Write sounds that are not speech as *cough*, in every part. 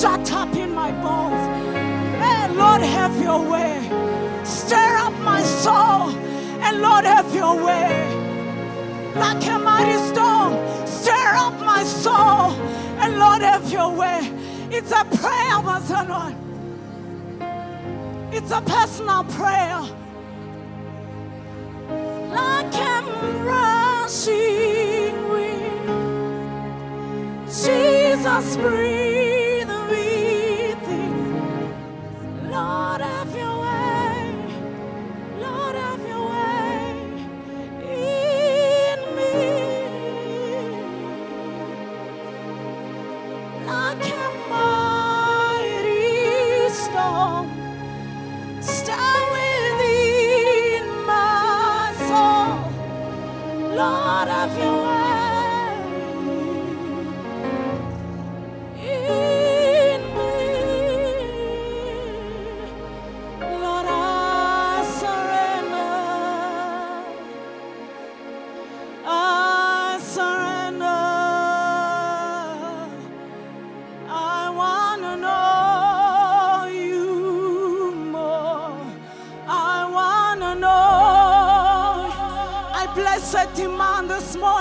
shut up in my bones. Hey, Lord, have your way. Stir up my soul, and Lord, have your way. Like a mighty storm, stir up my soul, and Lord, have your way. It's a prayer, Master Lord. It's a personal prayer. Like a rushing wind, Jesus, breathe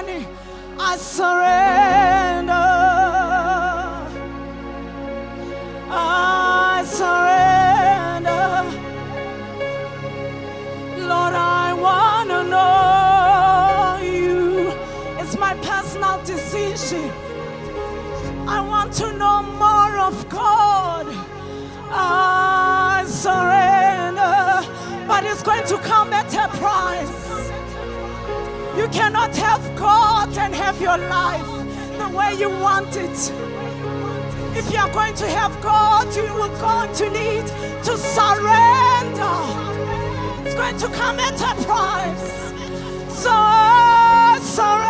morning. I surrender. I surrender. Lord, I want to know you. It's my personal decision. I want to know more of God. I surrender. But it's going to come at a price. Cannot have God and have your life the way you want it. If you are going to have God, you will going to need to surrender. It's going to come at a price. So surrender.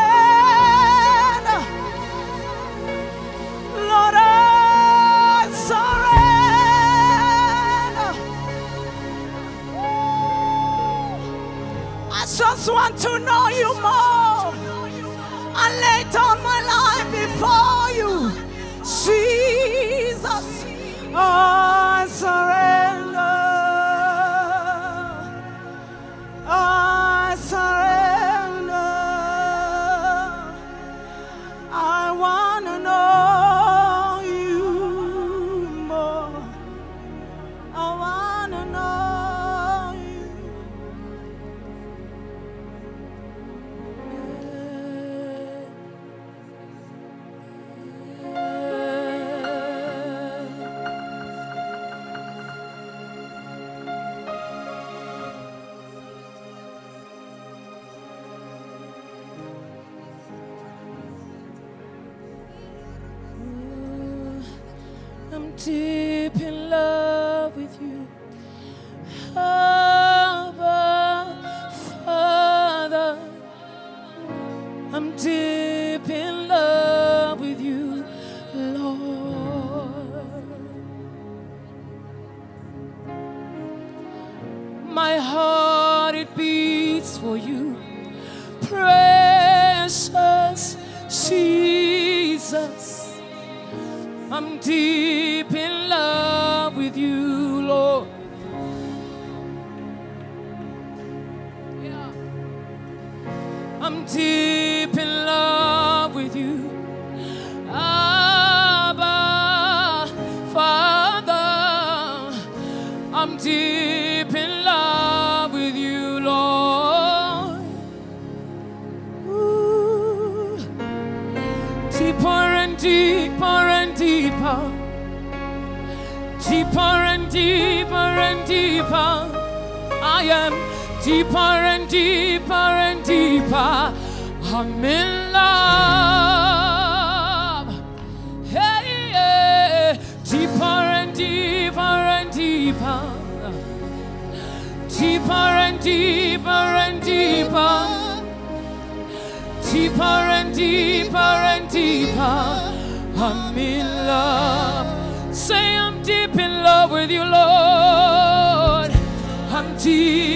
Just want to know you more. I lay down my life before you. Jesus, oh, I surrender. Beats for you, precious Jesus. I'm deep in deeper and deeper and deeper. I'm in love. Hey, yeah. deeper and deeper and deeper. Deeper and deeper and deeper deeper and deeper and deeper. I'm in love. Say I'm deep in love with you, Lord. I'm deep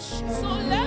So let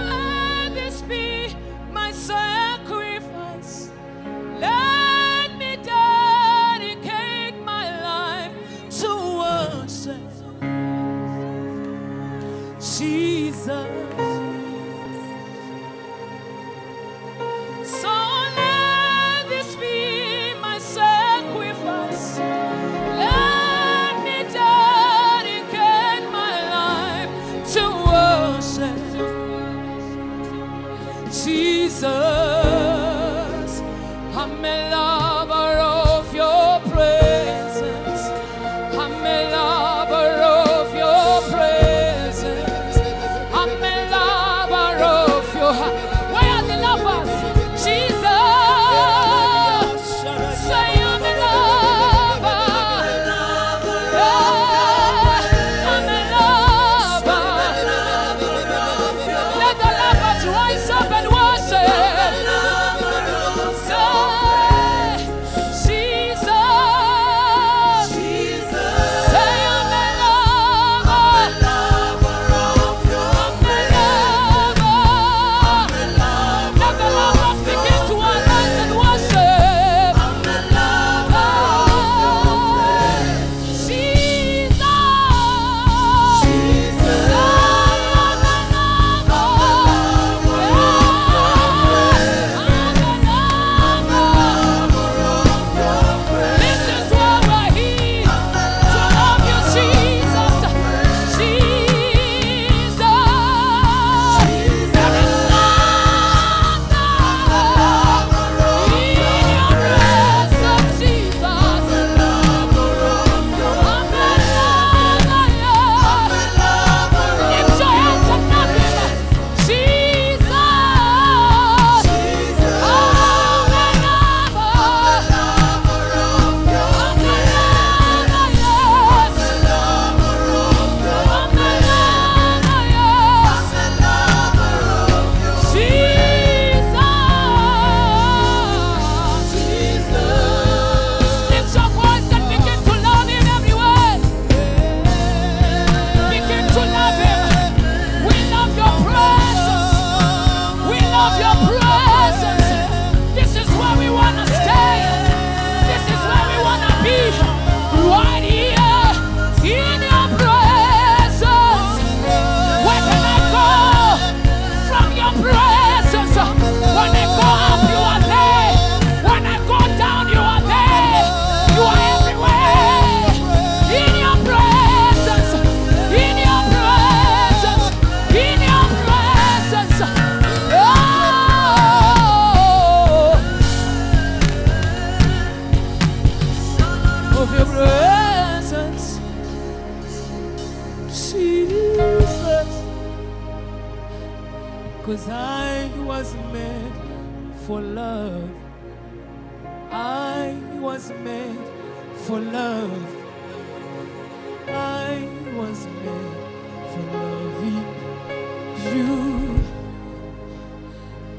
you.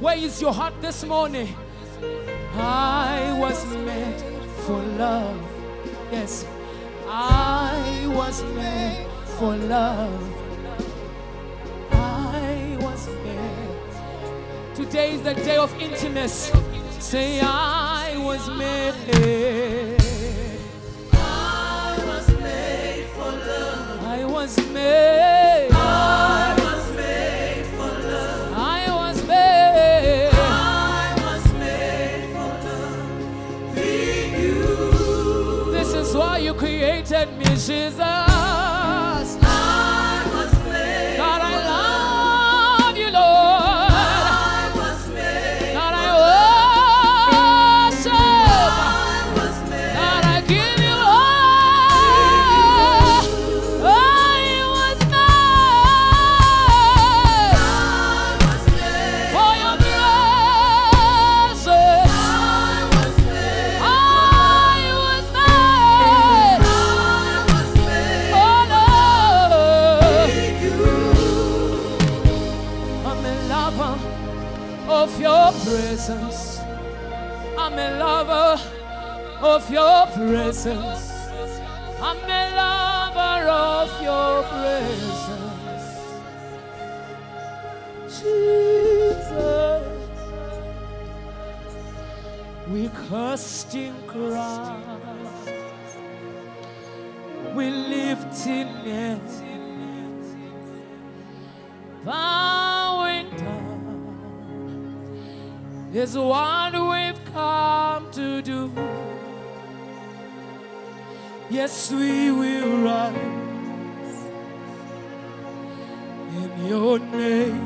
Where is your heart this morning? I was made for love. Yes, I was made for love. I was made. Today is the day of intimacy. Say, I was made. I was made for love. I was made. Created presence. I'm a lover of your presence. Jesus. We casting cry. We lifting hands bowing down is what Yes, we will rise in your name.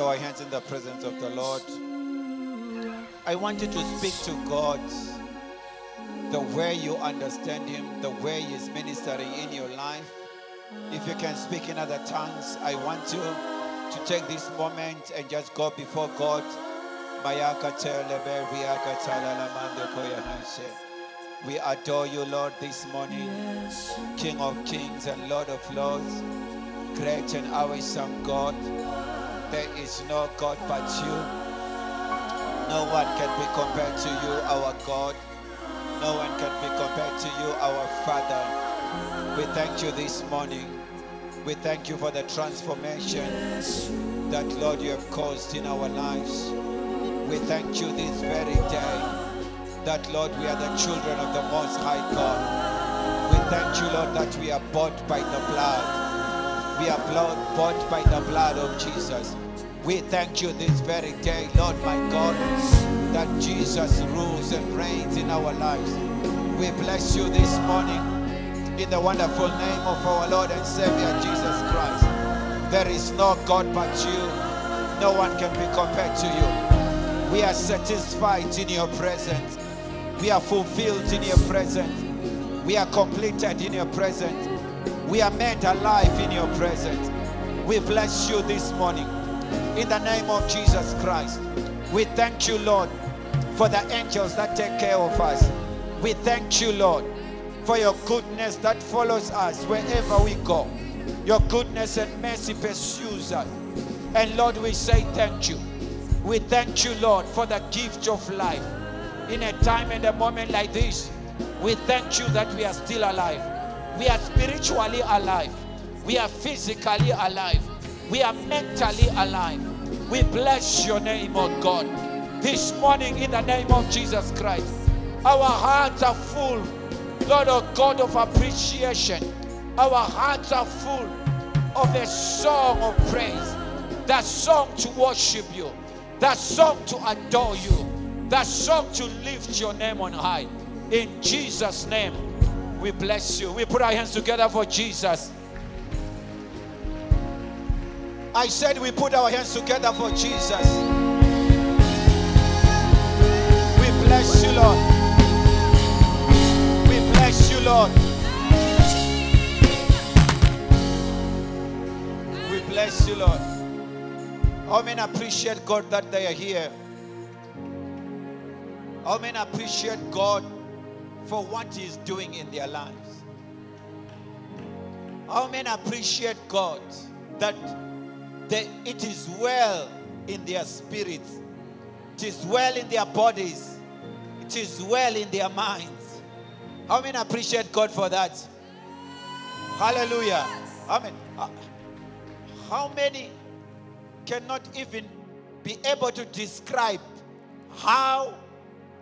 Our hands in the presence of the Lord. I want you to speak to God the way you understand Him, the way He's ministering in your life. If you can speak in other tongues, I want you to take this moment and just go before God. We adore you, Lord, this morning, King of kings and Lord of lords, great and awesome God. There is no God but you. No one can be compared to you, our God. No one can be compared to you, our Father. We thank you this morning. We thank you for the transformation that, Lord, you have caused in our lives. We thank you this very day that, Lord, we are the children of the Most High God. We thank you, Lord, that we are bought by the blood. Blood, bought by the blood of Jesus. We thank you this very day, Lord, my God, that Jesus rules and reigns in our lives. We bless you this morning in the wonderful name of our Lord and Savior Jesus Christ. There is no God but you. No one can be compared to you. We are satisfied in your presence. We are fulfilled in your presence. We are completed in your presence. We are made alive in your presence. We bless you this morning in the name of Jesus Christ. We thank you, Lord, for the angels that take care of us. We thank you, Lord, for your goodness that follows us wherever we go. Your goodness and mercy pursues us. And Lord, we say thank you. We thank you, Lord, for the gift of life. In a time and a moment like this, we thank you that we are still alive. We are spiritually alive. We are physically alive. We are mentally alive. We bless your name, oh God. This morning, in the name of Jesus Christ, our hearts are full, Lord, oh God, of appreciation. Our hearts are full of a song of praise, that song to worship you, that song to adore you, that song to lift your name on high. In Jesus' name, we bless you. We put our hands together for Jesus. I said we put our hands together for Jesus. We bless you, Lord. We bless you, Lord. We bless you, Lord. How many appreciate God that they are here? How many appreciate God for what He's doing in their lives? How many appreciate God that it is well in their spirits, it is well in their bodies, it is well in their minds? How many appreciate God for that? Hallelujah. Amen. Uh, How many cannot even be able to describe how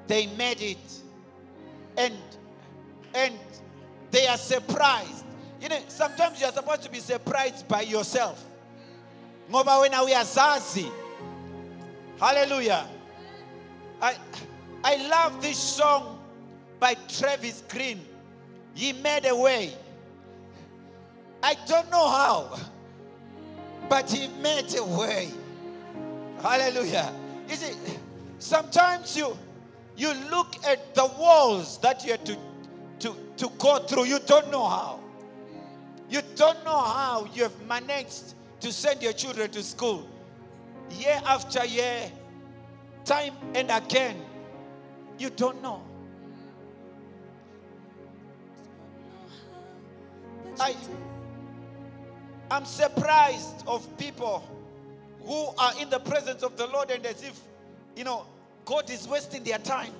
they made it and and they are surprised. You know sometimes you are supposed to be surprised by yourself. Ngoba wena hallelujah. I i love this song by Travis Greene. He made a way. I don't know how but he made a way. Hallelujah. You see sometimes you you look at the walls that you had to, to, to go through, you don't know how. You don't know how you have managed to send your children to school year after year, time and again. You don't know. I, I'm surprised of people who are in the presence of the Lord and as if, you know, God is wasting their time.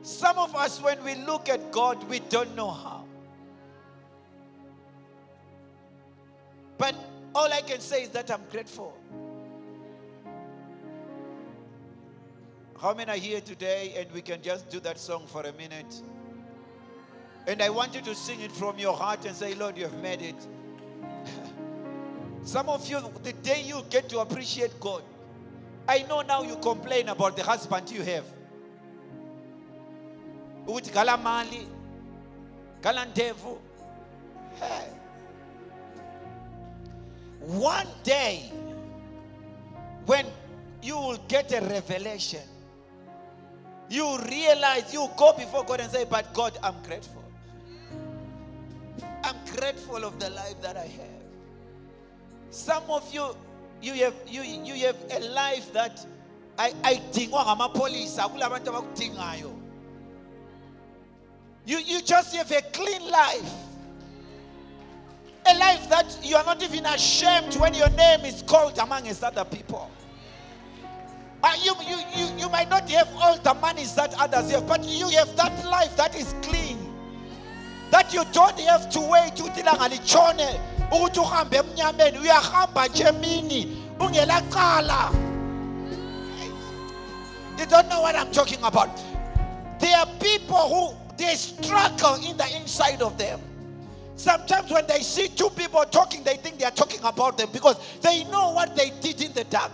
Some of us, when we look at God, we don't know how. But all I can say is that I'm grateful. How many are here today and we can just do that song for a minute? And I want you to sing it from your heart and say, Lord, you have made it. *laughs* Some of you, the day you get to appreciate God, I know now you complain about the husband you have. Uthi gala mali, gala ndevu. Hey. one day when you will get a revelation, you realize you go before God and say, But God, I'm grateful. I'm grateful of the life that I have. Some of you, you have you, you have a life that I ayidingwa ngamapolisa kulabantu abakudingayo. You you just have a clean life. A life that you are not even ashamed when your name is called amongst other people. Uh, you, you, you, you might not have all the monies that others have, but you have that life that is clean. That you don't have to wait litshone ukuthi uhambe emnyameni uyahamba nje emini ungelacala. You don't know what I'm talking about. There are people who they struggle in the inside of them. Sometimes when they see two people talking, they think they are talking about them because they know what they did in the dark.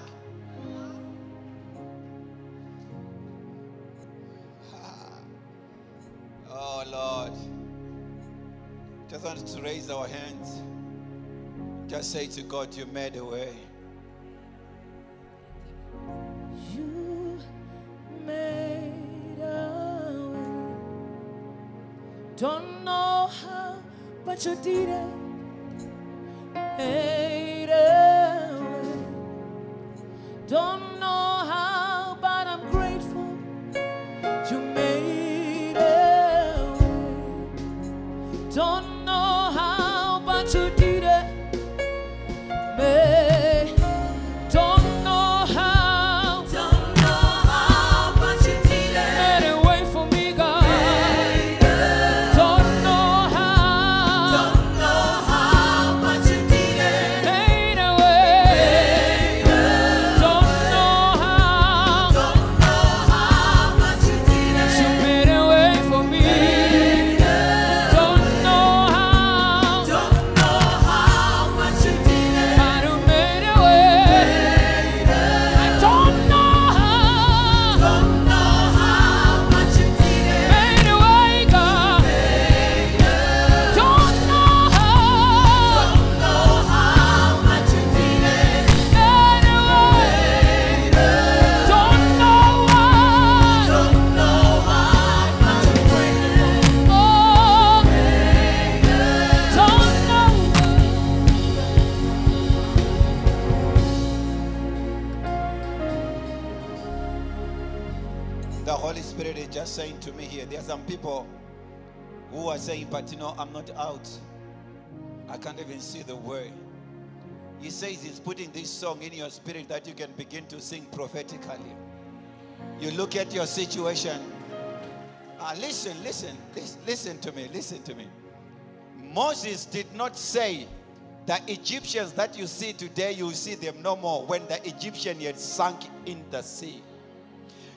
Oh Lord. Just wanted to raise our hands. Just say to God, You made a way. You made a way. Don't know how, but you did it. Made a way. Don't know how, but I'm grateful. But you know, I'm not out. I can't even see the way. He says he's putting this song in your spirit that you can begin to sing prophetically. You look at your situation. Ah, listen, listen, listen, listen to me, listen to me. Moses did not say the Egyptians that you see today, you will see them no more when the Egyptian had sunk in the sea.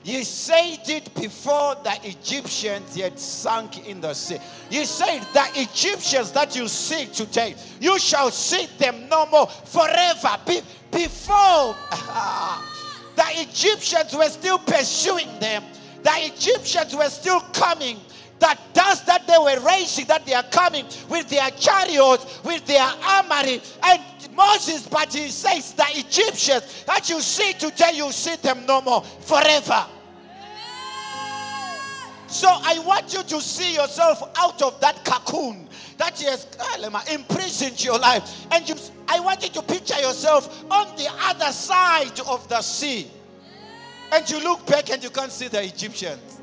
He said it before the Egyptians had sunk in the sea. He said, The Egyptians that you see today, you shall see them no more forever. Be- before *laughs* the Egyptians were still pursuing them, the Egyptians were still coming. That dust that they were raising, that they are coming with their chariots, with their armory, and Moses, but he says the Egyptians that you see today, you see them no more forever. So I want you to see yourself out of that cocoon that has ah, imprisoned your life. And you, I want you to picture yourself on the other side of the sea. And you look back and you can't see the Egyptians.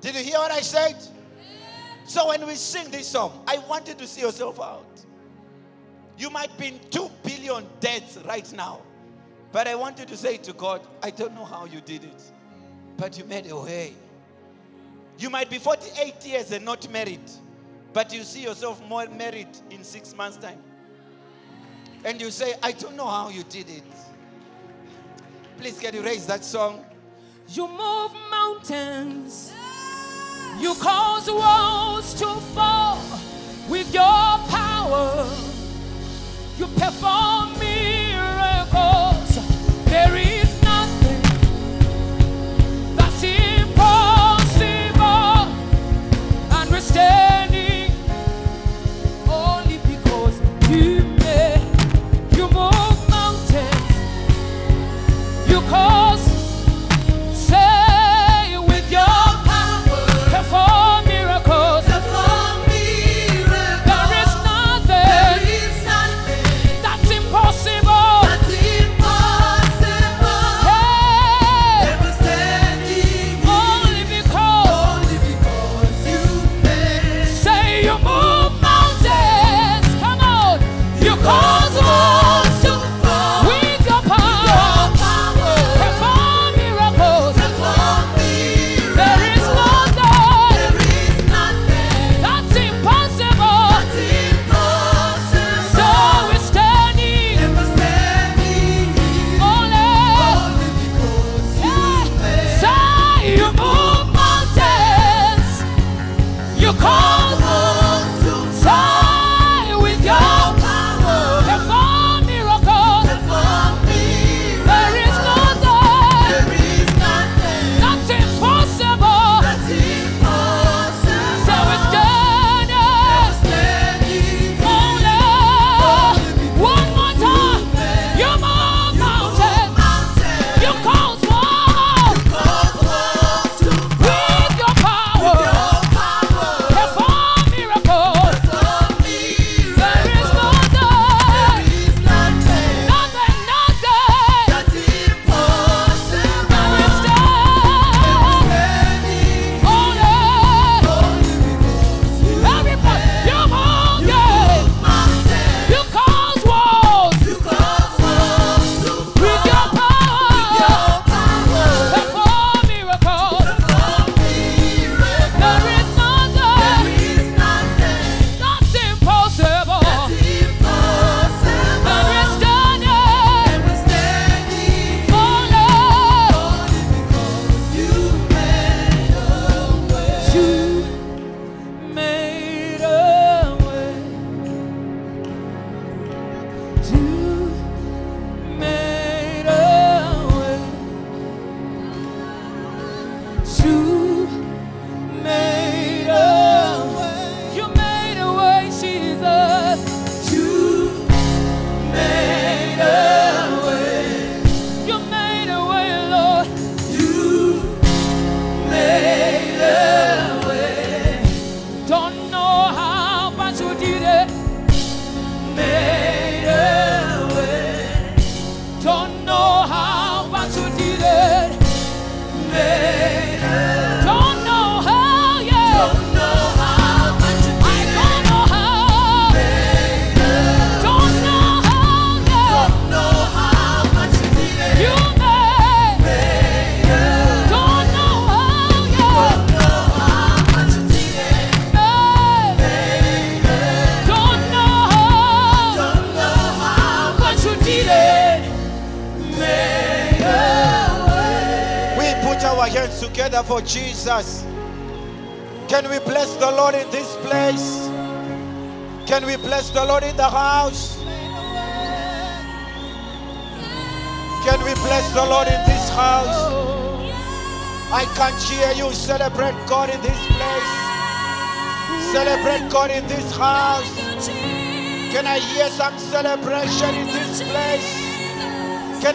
Did you hear what I said? So when we sing this song, I want you to see yourself out. You might be in two billion deaths right now. But I want you to say to God, I don't know how you did it, but you made a way. You might be 48 years and not married, but you see yourself more married in six months' time. And you say, I don't know how you did it. Please, can you raise that song? You move mountains. You cause walls to fall with your power. You perform miracles.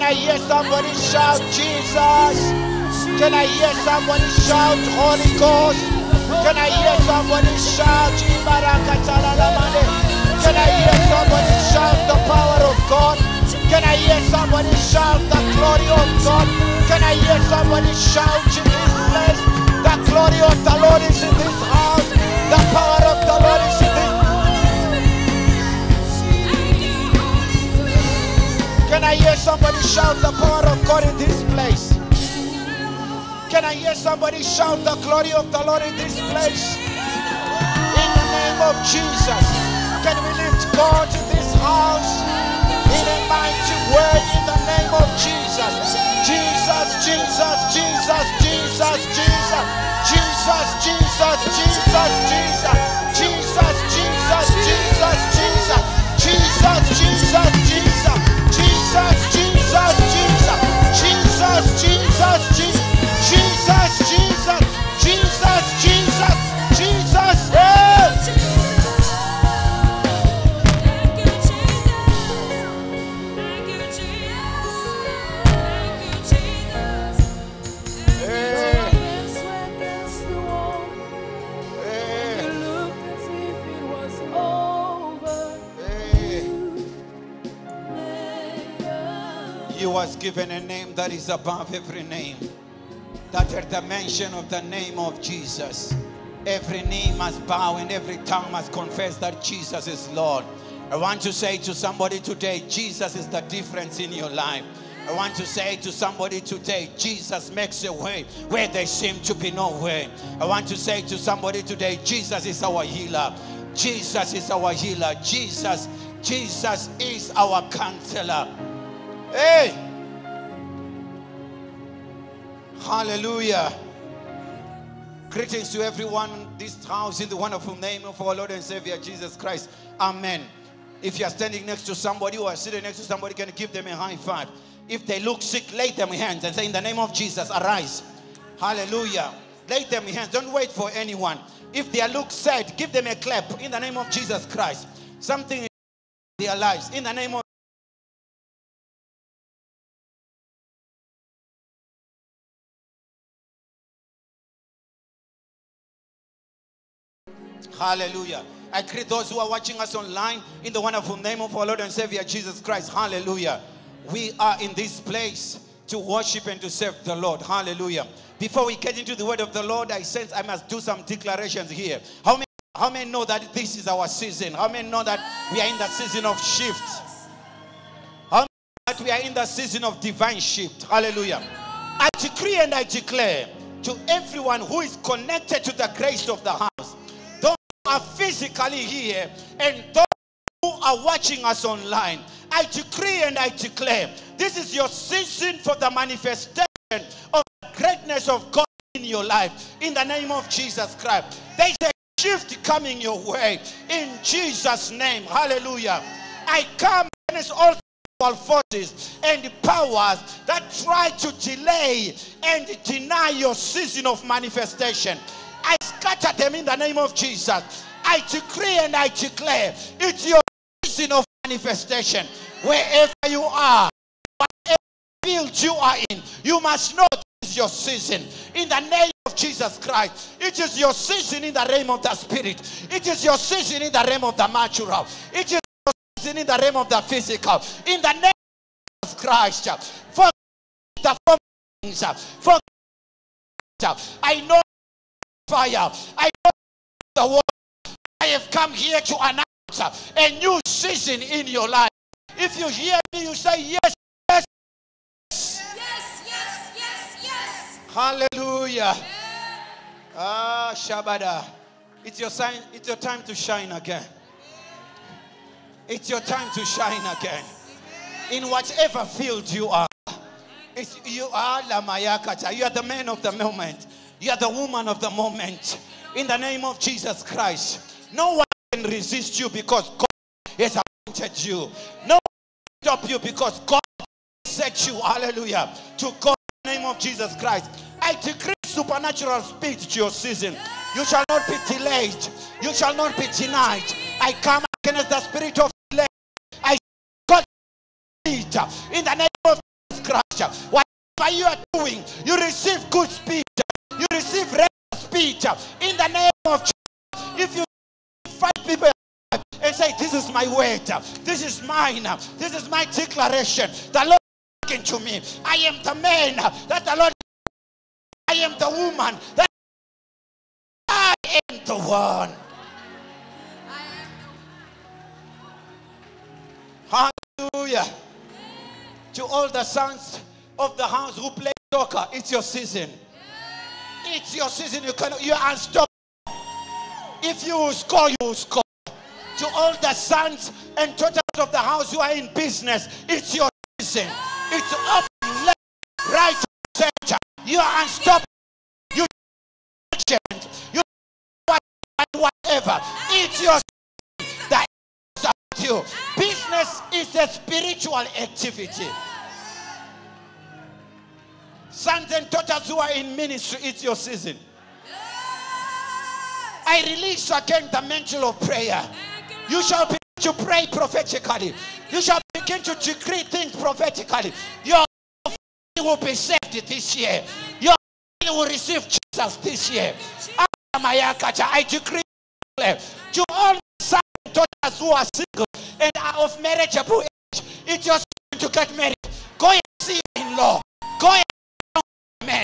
I hear somebody shout Jesus? Can I hear somebody shout Holy Ghost? Can I hear somebody shout? Can I hear somebody shout the power of God? Can I hear somebody shout the glory of God? Can I hear somebody shout in place? The glory of the Lord is in this house. Can I hear somebody shout the power of God in this place? Can I hear somebody shout the glory of the Lord in this place? In the name of Jesus. Can we lift God in this house? In a mighty way, in the name of. Jesus, Jesus, Jesus, Jesus, Jesus. Jesus, Jesus, Jesus, Jesus. Jesus, Jesus, Jesus, Jesus. Jesus, Jesus, Jesus. Given a name that is above every name. That at the mention of the name of Jesus, every knee must bow and every tongue must confess that Jesus is Lord. I want to say to somebody today, Jesus is the difference in your life. I want to say to somebody today, Jesus makes a way where there seem to be no way. I want to say to somebody today, Jesus is our healer. Jesus is our healer. Jesus, Jesus is our counselor. Hey! Hallelujah. Greetings to everyone this house in the wonderful name of our Lord and Savior Jesus Christ. Amen. If you are standing next to somebody or sitting next to somebody, can give them a high five? If they look sick, lay them hands and say, In the name of Jesus, arise. Hallelujah. Lay them hands. Don't wait for anyone. If they look sad, give them a clap in the name of Jesus Christ. Something in their lives in the name of Hallelujah. I greet those who are watching us online in the wonderful name of our Lord and Savior Jesus Christ. Hallelujah. We are in this place to worship and to serve the Lord. Hallelujah. Before we get into the word of the Lord, I sense I must do some declarations here. How many, how many know that this is our season? How many know that we are in the season of shift? How many know that we are in the season of divine shift? Hallelujah. I decree and I declare to everyone who is connected to the grace of the house, are physically here and those who are watching us online, I decree and I declare this is your season for the manifestation of the greatness of God in your life. In the name of Jesus Christ, there is a shift coming your way. In Jesus' name, hallelujah. I come against all forces and powers that try to delay and deny your season of manifestation. Scatter them in the name of Jesus. I decree and I declare it's your season of manifestation. Wherever you are, whatever field you are in, you must know is your season. In the name of Jesus Christ, it is your season in the realm of the spirit. It is your season in the realm of the natural. It is your season in the realm of the physical. In the name of Jesus Christ, for the things, for I know fire. I know the word. I have come here to announce a new season in your life. If you hear me, you say yes, yes. Yes, yes, yes, yes. yes. Hallelujah. Ah, Shabada. It's your sign, it's your time to shine again. It's your time to shine again. In whatever field you are, It's, you are Lamayakata. You are the man of the moment. You are the woman of the moment. In the name of Jesus Christ. No one can resist you because God has appointed you. No one can stop you because God has set you, hallelujah, to God in the name of Jesus Christ. I decree supernatural speed to your season. You shall not be delayed. You shall not be denied. I come against the spirit of delay. I God in the name of Jesus Christ. Whatever you are doing, you receive good speed. You receive regular speed in the name of Jesus. If you fight people and say, This is my word, this is mine, this is my declaration. The Lord is speaking to me. I am the man that the Lord, I am the woman that I am the one. Hallelujah. To all the sons of the house who play soccer, it's your season. It's your season. You can you are unstoppable. If you score, you score. To all the sons and daughters of the house who are in business, it's your season. It's open left, right, center. You are unstoppable. You. You whatever. It's your season. that is up you. Business is a spiritual activity. Sons and daughters who are in ministry, it's your season. I release again the mantle of prayer. You shall begin to pray prophetically. You shall begin to decree things prophetically. Your family will be saved this year. Your family will receive Jesus this year. I decree to all sons and daughters who are single and are of marriageable age. It's your season to get married. Go and see your in-law. Go and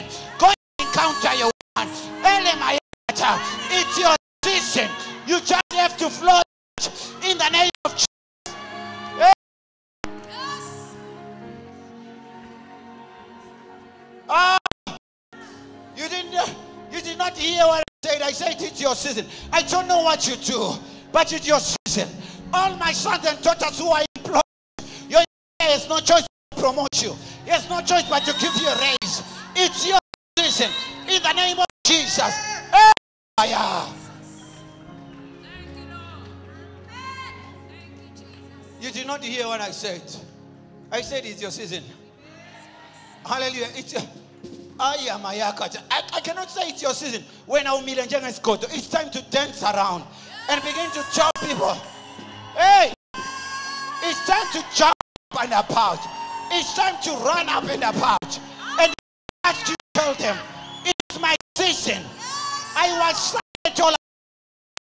man. Go encounter your. Elemayata, It's your season. You just have to flow in the name of Jesus. Eh. Ah, you didn't. You did not hear what I said. I said it's your season. I don't know what you do, but it's your season. All my sons and daughters who are employed, your has no choice to promote you. He has no choice but to give you a raise. It's your season. In the name of Jesus. Yeah. You did not hear what I said. I said it's your season. Hallelujah. It's your. Aya mayakata. I, I cannot say it's your season. When our milenjenga is good, it's time to dance around and begin to chop people. Hey, it's time to jump and about. It's time to run up and about. As you tell them, it's my season. I was silent all along.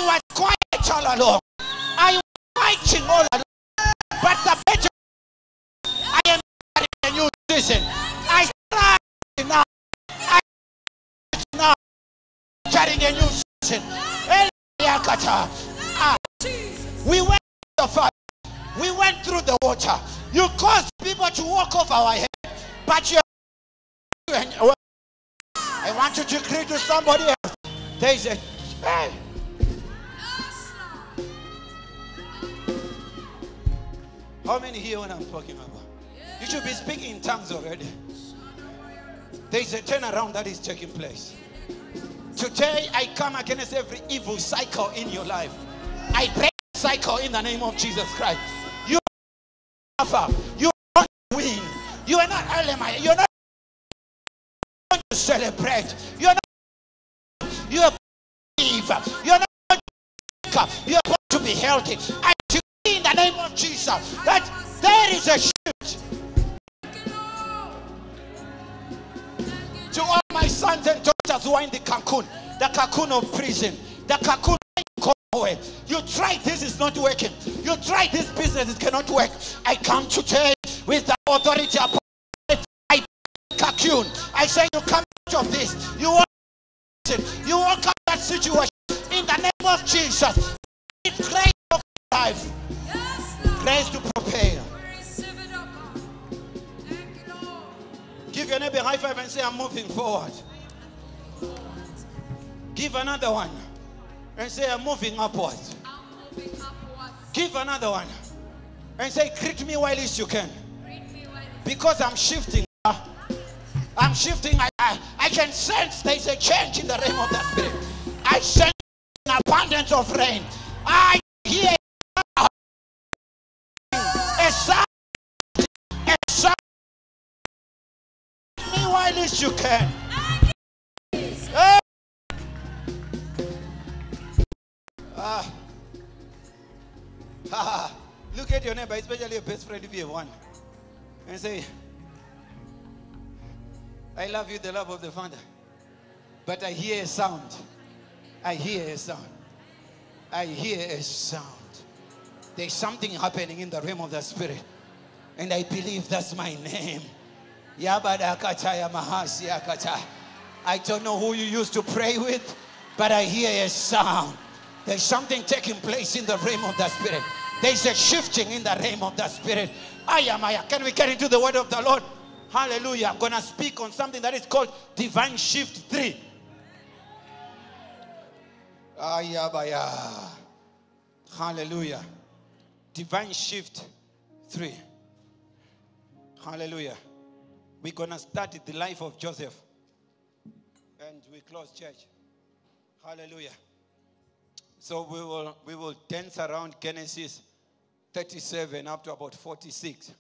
I was quiet all along. I was fighting all along. But the better I am starting a new season. I start now. I now starting a new season. Ah, we went the fire. We went through the water. You caused people to walk off our head, but you. I want you to decree to somebody else. There is a. Hey. How many hear what I'm talking about? You should be speaking in tongues already. There is a turnaround that is taking place. Today, I come against every evil cycle in your life. I break cycle in the name of Jesus Christ. You suffer. You don't win. You are not LMI. You're not celebrate. You're not. You are believe. You're not. You're going to be healthy. I decree in the name of Jesus that there is a shift. To all my sons and daughters who are in the cocoon, the cocoon of prison, the cocoon. You try this is not working. You try this business it cannot work. I come today with the authority upon cocoon. I say you come out of this. You walk you walk out that situation in the name of Jesus. It's grace of life, grace to prepare. Give your neighbor a high five and say, I'm moving forward. Give another one and say, I'm moving upward. Give another one and say, greet me while least you can. Because I'm shifting. uh, shifting. I, I, I can sense there's a change in the realm of the spirit. I sense an abundance of rain. I hear a sound. A sound. Meanwhile, least you can. Hey. Ah. *laughs* Ah. Look at your neighbor, especially your best friend if you have one, and say, I love you, the love of the Father. But I hear a sound. I hear a sound. I hear a sound. There's something happening in the realm of the Spirit. And I believe that's my name. I don't know who you used to pray with, but I hear a sound. There's something taking place in the realm of the Spirit. There's a shifting in the realm of the Spirit. Ayamaya. Can we get into the word of the Lord? Hallelujah. I'm going to speak on something that is called Divine Shift 3. Ayabaya. Hallelujah. Divine Shift 3. Hallelujah. We're going to start the life of Joseph. And we close church. Hallelujah. So we will we will dance around Genesis 37 up to about 46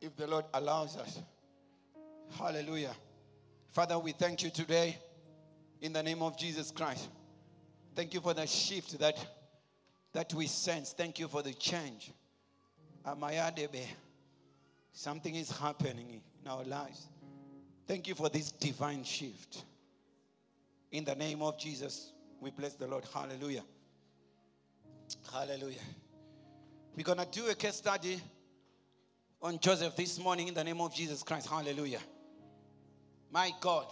if the Lord allows us. Hallelujah. Father, we thank you today in the name of Jesus Christ. Thank you for the shift that, that we sense. Thank you for the change. Something is happening in our lives. Thank you for this divine shift. In the name of Jesus, we bless the Lord. Hallelujah. Hallelujah. We're going to do a case study on Joseph this morning in the name of Jesus Christ. Hallelujah. My God.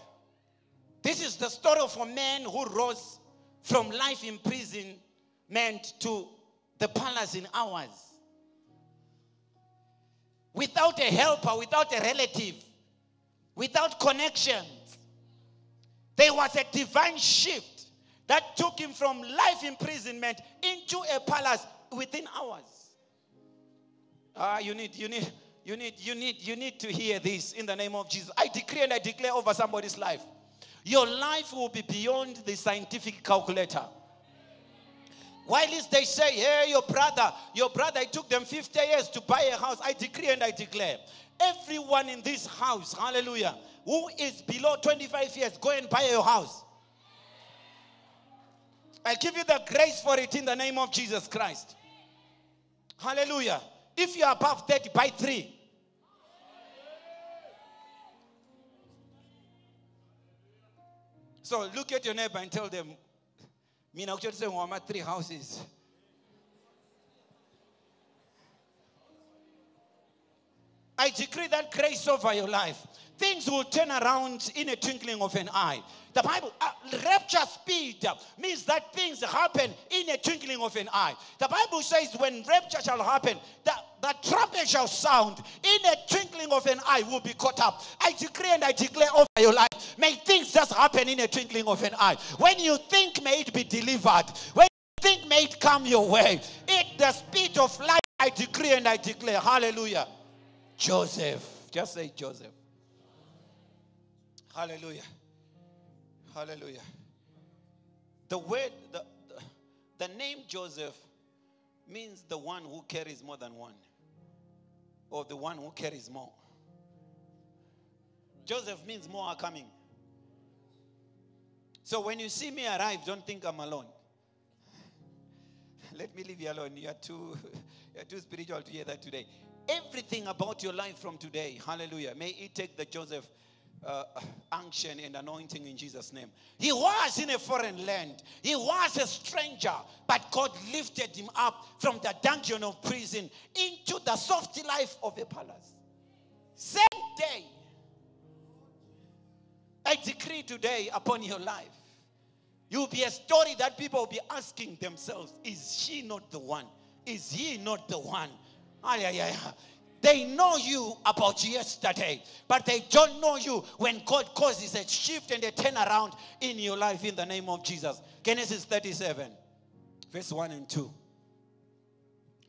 This is the story of a man who rose from life imprisonment to the palace in hours. Without a helper, without a relative, without connections. There was a divine shift that took him from life imprisonment into a palace within hours. Ah, you need, you need, you need, you need, you need to hear this in the name of Jesus. I decree and I declare over somebody's life. Your life will be beyond the scientific calculator. While is they say, hey, your brother, your brother, it took them 50 years to buy a house. I decree and I declare. Everyone in this house, hallelujah, who is below 25 years, go and buy your house. I give you the grace for it in the name of Jesus Christ. Hallelujah. If you are above 30, buy three. So look at your neighbor and tell them, say one three houses. I decree that grace over your life. Things will turn around in a twinkling of an eye. The Bible, uh, rapture speed means that things happen in a twinkling of an eye. The Bible says when rapture shall happen, the, the trumpet shall sound in a twinkling of an eye will be caught up. I decree and I declare over your life, may things just happen in a twinkling of an eye. When you think, may it be delivered. When you think, may it come your way. It the speed of life, I decree and I declare. Hallelujah. Joseph. Just say Joseph. Hallelujah. Hallelujah. The word, the, the name Joseph means the one who carries more than one, or the one who carries more. Joseph means more are coming. So when you see me arrive, don't think I'm alone. Let me leave you alone. You are too, *laughs* you are too spiritual to hear that today everything about your life from today. Hallelujah. May it take the Joseph uh, unction and anointing in Jesus' name. He was in a foreign land, he was a stranger, but God lifted him up from the dungeon of prison into the soft life of a palace. Same day, I decree today upon your life. You'll be a story that people will be asking themselves Is she not the one? Is he not the one? They know you about yesterday, but they don't know you when God causes a shift and a turnaround in your life in the name of Jesus. Genesis 37, verse 1 and 2.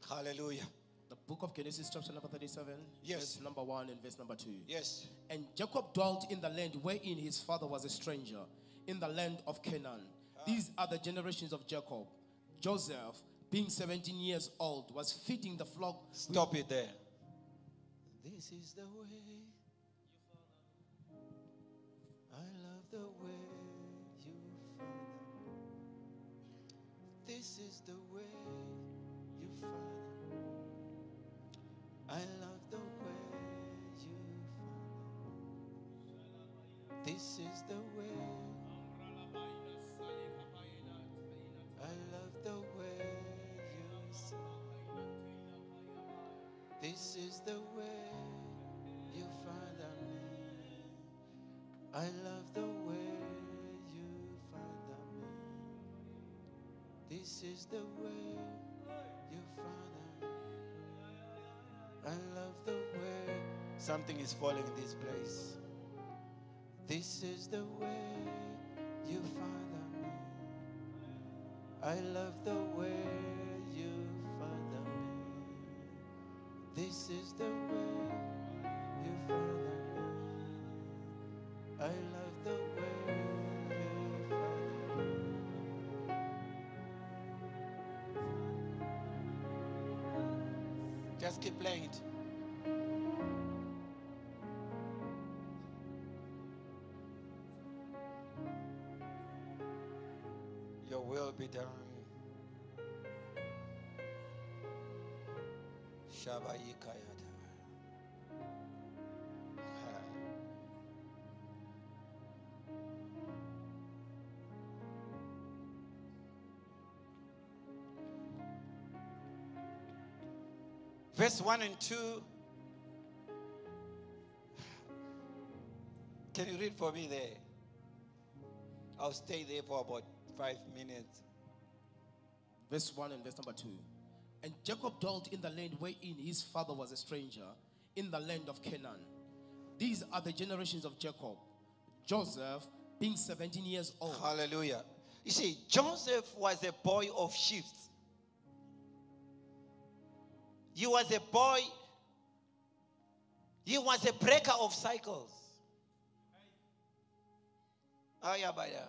Hallelujah. The book of Genesis, chapter number 37, Yes. verse number 1 and verse number 2. Yes. And Jacob dwelt in the land wherein his father was a stranger, in the land of Canaan. Ah. These are the generations of Jacob. Joseph, being 17 years old, was feeding the flock. Stop it there. This is the way. I love the way you father. This is the way you father. I love the way you father. This is the way. This is the way you father me. I love the way you father me. This is the way you father. I love the way. Something is falling in this place. This is the way you father me. I love the way This is the way you father me. I love the way you father me. Just keep playing it. Verse 1 and 2. Can you read for me there? I'll stay there for about five minutes. Verse 1 and verse number 2. And Jacob dwelt in the land wherein his father was a stranger, in the land of Canaan. These are the generations of Jacob. Joseph, being 17 years old, Hallelujah. You see, Joseph was a boy of shifts. He was a boy, he was a breaker of cycles. Ah, Ayabaya.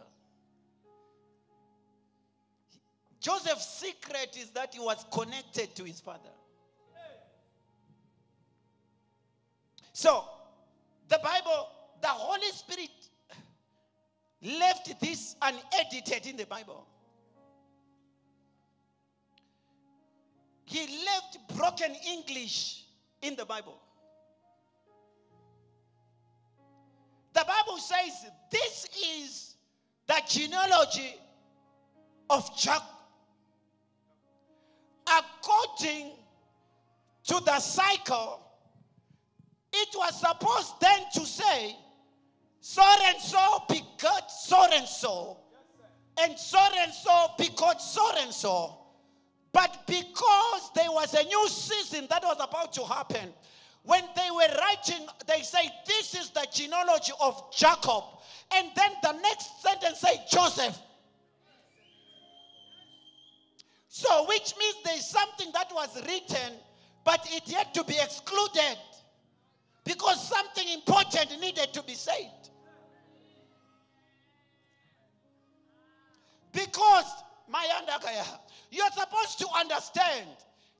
Joseph's secret is that he was connected to his father. So, the Bible, the Holy Spirit left this unedited in the Bible. He left broken English in the Bible. The Bible says this is the genealogy of Jacob according to the cycle. It was supposed then to say, so and so begot so and so, and so and so begot so and so. But because there was a new season that was about to happen, when they were writing, they say, This is the genealogy of Jacob. And then the next sentence say Joseph. So, which means there's something that was written, but it had to be excluded because something important needed to be said. Because, my undergaya, you're supposed to understand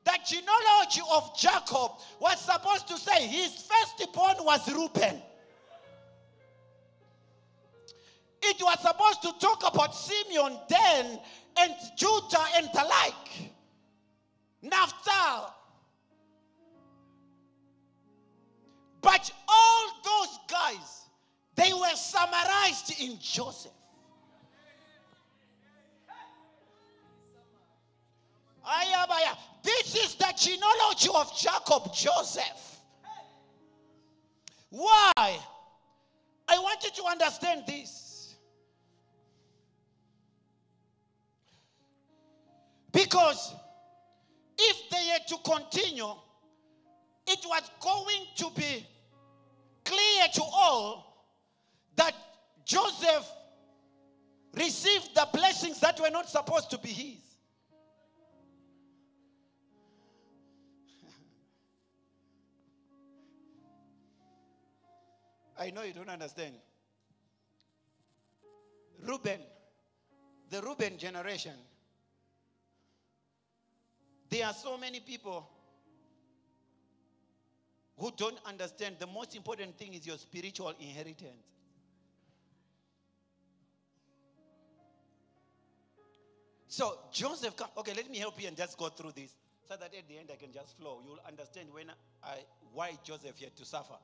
that genealogy of Jacob was supposed to say his firstborn was Reuben. It was supposed to talk about Simeon, Dan, and Judah, and the like. Naphtali. But all those guys, they were summarized in Joseph. This is the genealogy of Jacob Joseph. Why? I want you to understand this. Because if they had to continue, it was going to be clear to all that Joseph received the blessings that were not supposed to be his. I know you don't understand. Reuben, the Reuben generation. There are so many people who don't understand the most important thing is your spiritual inheritance. So Joseph come. Okay, let me help you and just go through this so that at the end I can just flow. You'll understand when I why Joseph had to suffer.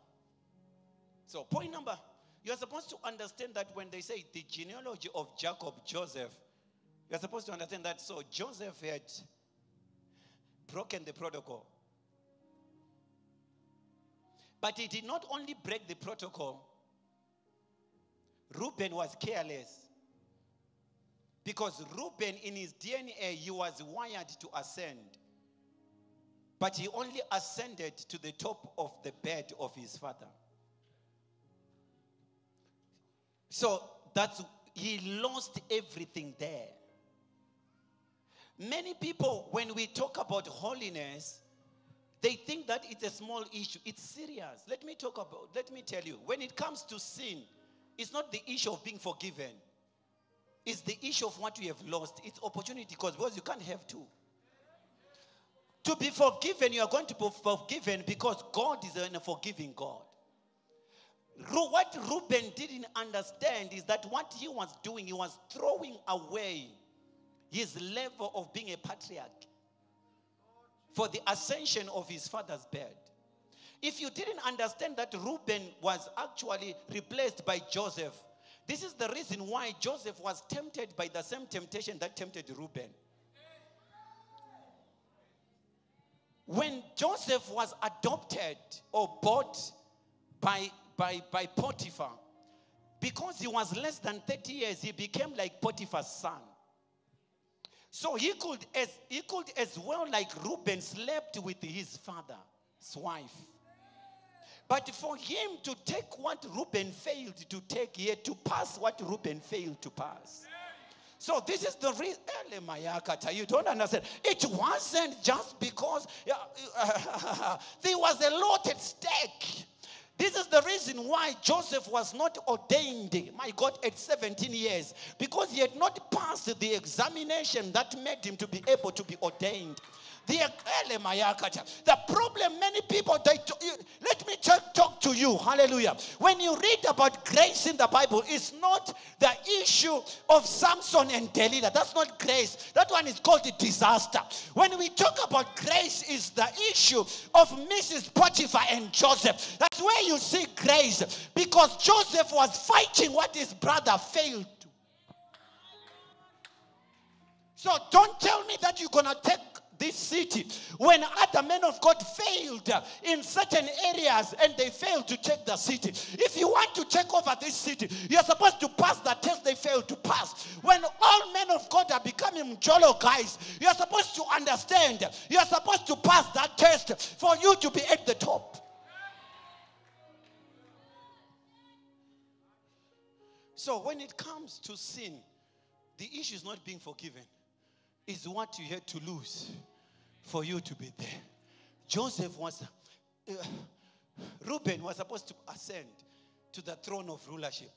So point number, you're supposed to understand that when they say the genealogy of Jacob, Joseph, you're supposed to understand that. So Joseph had broken the protocol. But he did not only break the protocol, Reuben was careless. Because Reuben, in his DNA, he was wired to ascend. But he only ascended to the top of the bed of his father. So that's he lost everything there. Many people, when we talk about holiness, they think that it's a small issue. It's serious. Let me talk about, let me tell you, when it comes to sin, it's not the issue of being forgiven. It's the issue of what you have lost. It's opportunity because you can't have two. To be forgiven, you are going to be forgiven because God is a forgiving God. What Reuben didn't understand is that what he was doing, he was throwing away his level of being a patriarch for the ascension of his father's bed. If you didn't understand that Reuben was actually replaced by Joseph, this is the reason why Joseph was tempted by the same temptation that tempted Reuben. When Joseph was adopted or bought by, by, by Potiphar, because he was less than 30 years, he became like Potiphar's son. So he could as he could as well like Reuben slept with his father's wife. But for him to take what Reuben failed to take, he had to pass what Reuben failed to pass. So this is the reason. You don't understand. It wasn't just because uh, *laughs* there was a lot at stake. This is the reason why Joseph was not ordained, my God, at 17 years, because he had not passed the examination that made him to be able to be ordained. The, the problem, many people, they, let me talk, to you. Hallelujah. When you read about grace in the Bible, it's not the issue of Samson and Delilah. That's not grace. That one is called a disaster. When we talk about grace, is the issue of Mrs. Potiphar and Joseph. That's where you see grace because Joseph was fighting what his brother failed to. So don't tell me that you're going to take this city when other men of God failed uh, in certain areas and they failed to take the city. If you want to take over this city, you're supposed to pass the test they failed to pass. When all men of God are becoming Jolo guys, you're supposed to understand, you're supposed to pass that test for you to be at the top. So when it comes to sin, the issue is not being forgiven is what you had to lose for you to be there. Joseph was, uh, Reuben was supposed to ascend to the throne of rulership.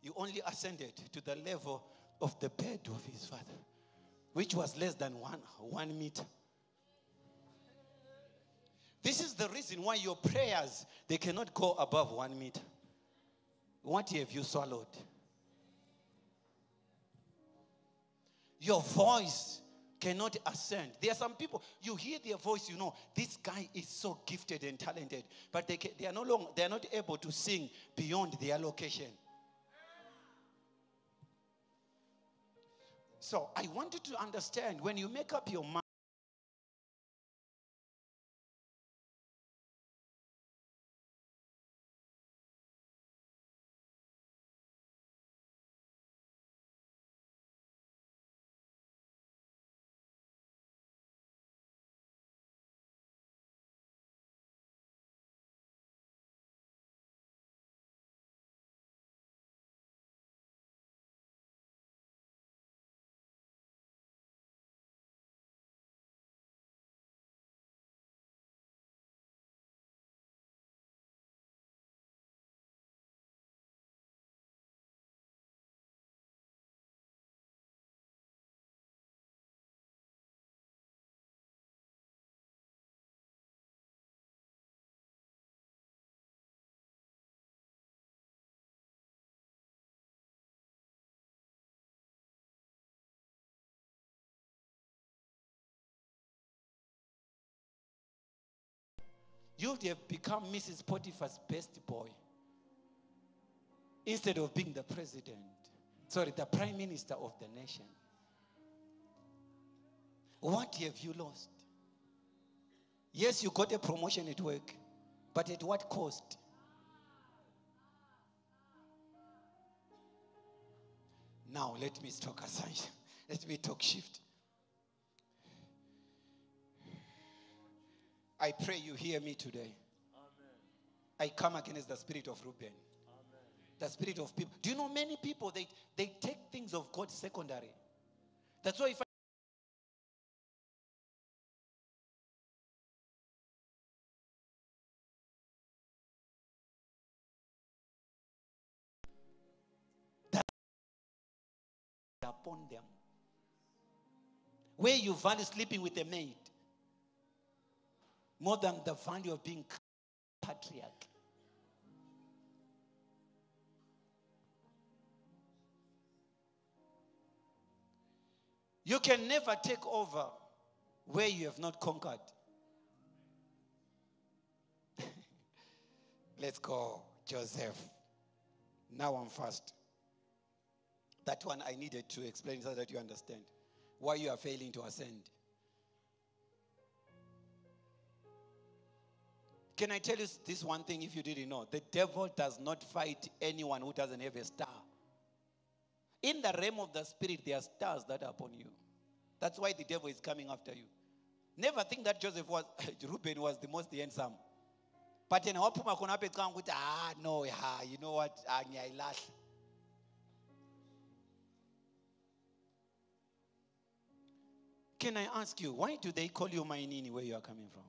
He only ascended to the level of the bed of his father, which was less than one, one meter. This is the reason why your prayers they cannot go above one meter. What have you swallowed? Your voice cannot ascend. There are some people, you hear their voice, you know, this guy is so gifted and talented, but they, can, they are no longer, they are not able to sing beyond their location. So I want you to understand when you make up your mind. You would have become Mrs. Potiphar's best boy instead of being the president. Sorry, the prime minister of the nation. What have you lost? Yes, you got a promotion at work, but at what cost? Now, let me talk aside. *laughs* Let me talk shift. I pray you hear me today. I come against the spirit of Reuben. The spirit of people. Do you know many people they, they take things of God secondary? That's why if I upon them. Where you value sleeping with a maid more than the value of being patriarch. You can never take over where you have not conquered. *laughs* Let's go, Joseph. Now I'm fast. That one I needed to explain so that you understand why you are failing to ascend. Can I tell you this one thing if you didn't know? The devil does not fight anyone who doesn't have a star. In the realm of the spirit, there are stars that are upon you. That's why the devil is coming after you. Never think that Joseph was, *laughs* Reuben was the most handsome. But in waphuma khona apha ah no ha you know what ah ngiyayilahla Can I ask you why do they call you Mainini where you are coming from?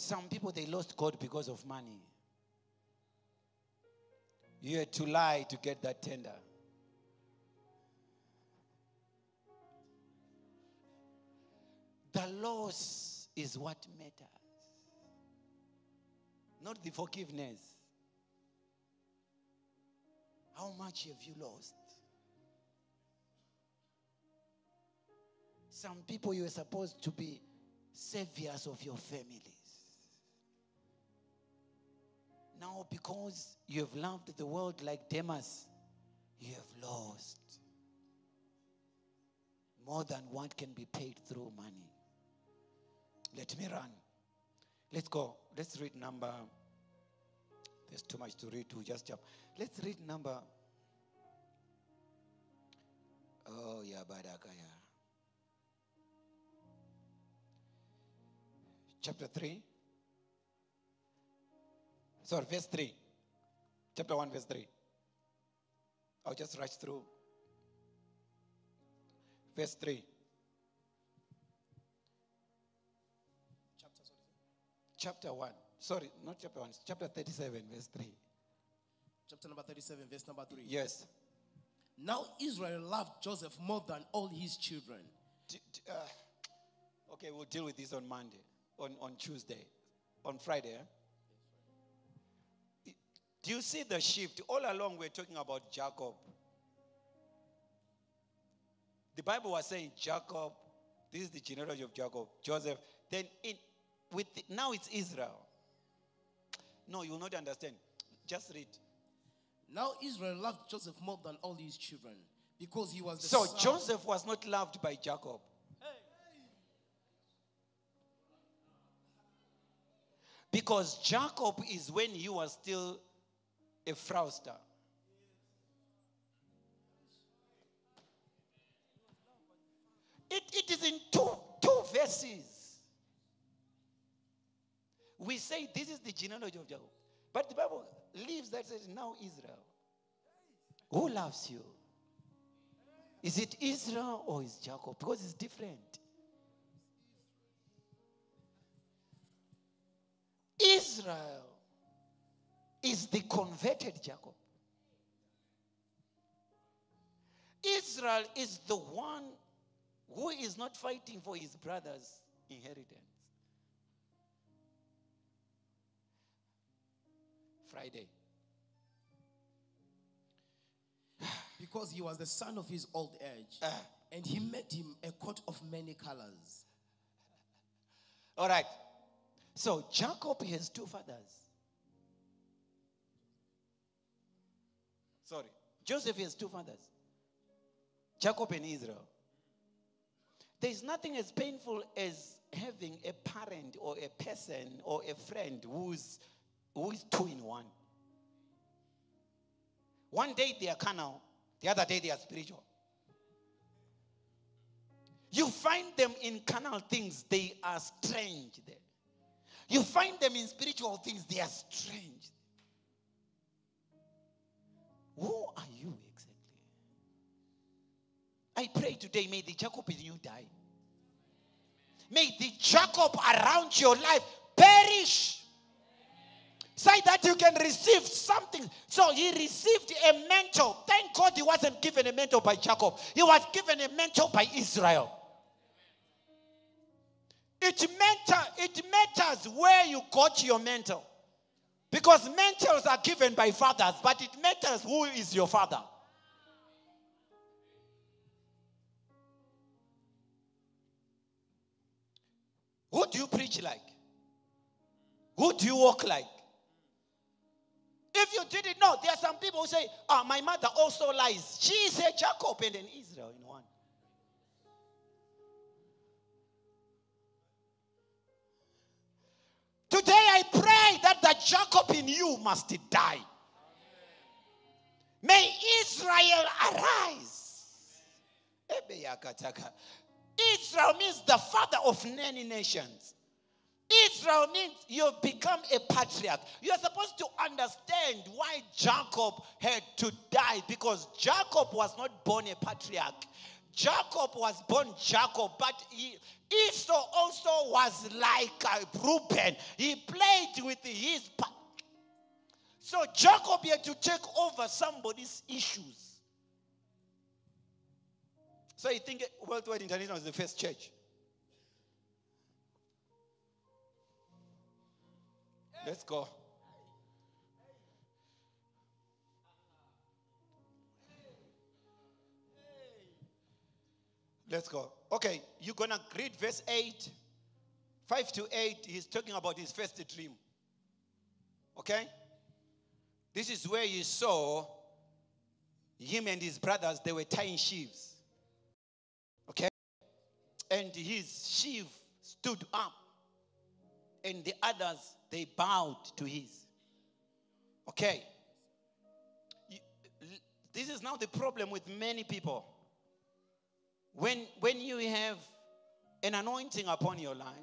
Some people they lost God because of money. You had to lie to get that tender. The loss is what matters, not the forgiveness. How much have you lost? Some people you are supposed to be saviors of your families. Now, because you have loved the world like Demas, you have lost more than what can be paid through money. Let me run. Let's go. Let's read number. There's too much to read to just jump. Let's read number. Oh, yeah, Badakaya. Chapter 3. Sorry, verse 3. Chapter 1, verse 3. I'll just rush through. Verse 3. Chapter, sorry. Chapter 1. Sorry, not chapter 1. Chapter 37, verse 3. Chapter number 37, verse number 3. Yes. Now Israel loved Joseph more than all his children. D- d- uh, okay, we'll deal with this on Monday, on, on Tuesday, on Friday. eh? Do you see the shift? All along, we're talking about Jacob. The Bible was saying Jacob, this is the genealogy of Jacob, Joseph. Then in with the- now it's Israel. No, you will not understand. Just read. Now Israel loved Joseph more than all his children because he was the So son- Joseph was not loved by Jacob. Because Jacob is when he was still a fraudster. It, it is in two, two verses. We say this is the genealogy of Jacob. But the Bible leaves that says now Israel. Who loves you? Is it Israel or is Jacob? Because it's different. Israel is the converted Jacob. Israel is the one who is not fighting for his brother's inheritance. Friday. *sighs* Because he was the son of his old age. Ah. and he made him a coat of many colors. All right. So Jacob has two fathers. Sorry. Joseph has two fathers. Jacob and Israel. There is nothing as painful as having a parent or a person or a friend who's who is two in one. One day they are carnal, the other day they are spiritual. You find them in carnal things, they are strange there. You find them in spiritual things, they are strange. Who are you exactly? I pray today, may the Jacob in you die. May the Jacob around your life perish. Say that you can receive something. So he received a mentor. Thank God he wasn't given a mentor by Jacob, he was given a mentor by Israel. It, matter, it matters where you got your mentor. Because mentors are given by fathers, but it matters who is your father. Who do you preach like? Who do you walk like? If you didn't know, there are some people who say, Oh, my mother also lies. She is a Jacob and an Israel You one. Today I pray that the Jacob in you must die. May Israel arise. Israel means the father of many nations. Israel means you've become a patriarch. You are supposed to understand why Jacob had to die because Jacob was not born a patriarch. Jacob was born Jacob, but he, Esau also was like uh, Reuben. He played with his. So Jacob had to take over somebody's issues. So you think Wealthy Word International is the first church? Let's go. Let's go. Okay, you're going to read verse 8, 5 to 8. He's talking about his first dream. Okay? This is where you saw him and his brothers, they were tying sheaves. Okay? And his sheaf stood up, and the others, they bowed to his. Okay? This is now the problem with many people. When, when you have an anointing upon your life,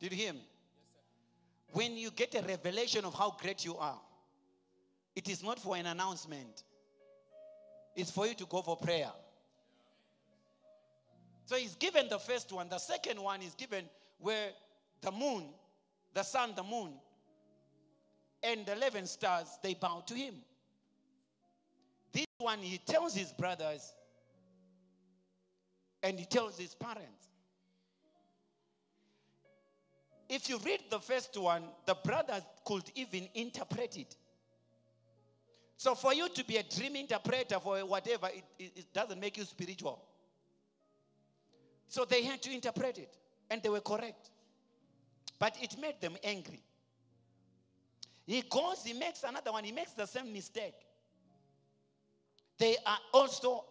did you hear me? When you get a revelation of how great you are, it is not for an announcement, it's for you to go for prayer. So he's given the first one. The second one is given where the moon, the sun, the moon, and the 11 stars, they bow to him. One, he tells his brothers and he tells his parents. If you read the first one, the brothers could even interpret it. So, for you to be a dream interpreter for whatever, it, it, it doesn't make you spiritual. So, they had to interpret it, and they were correct. But it made them angry. He goes, he makes another one, he makes the same mistake. They are also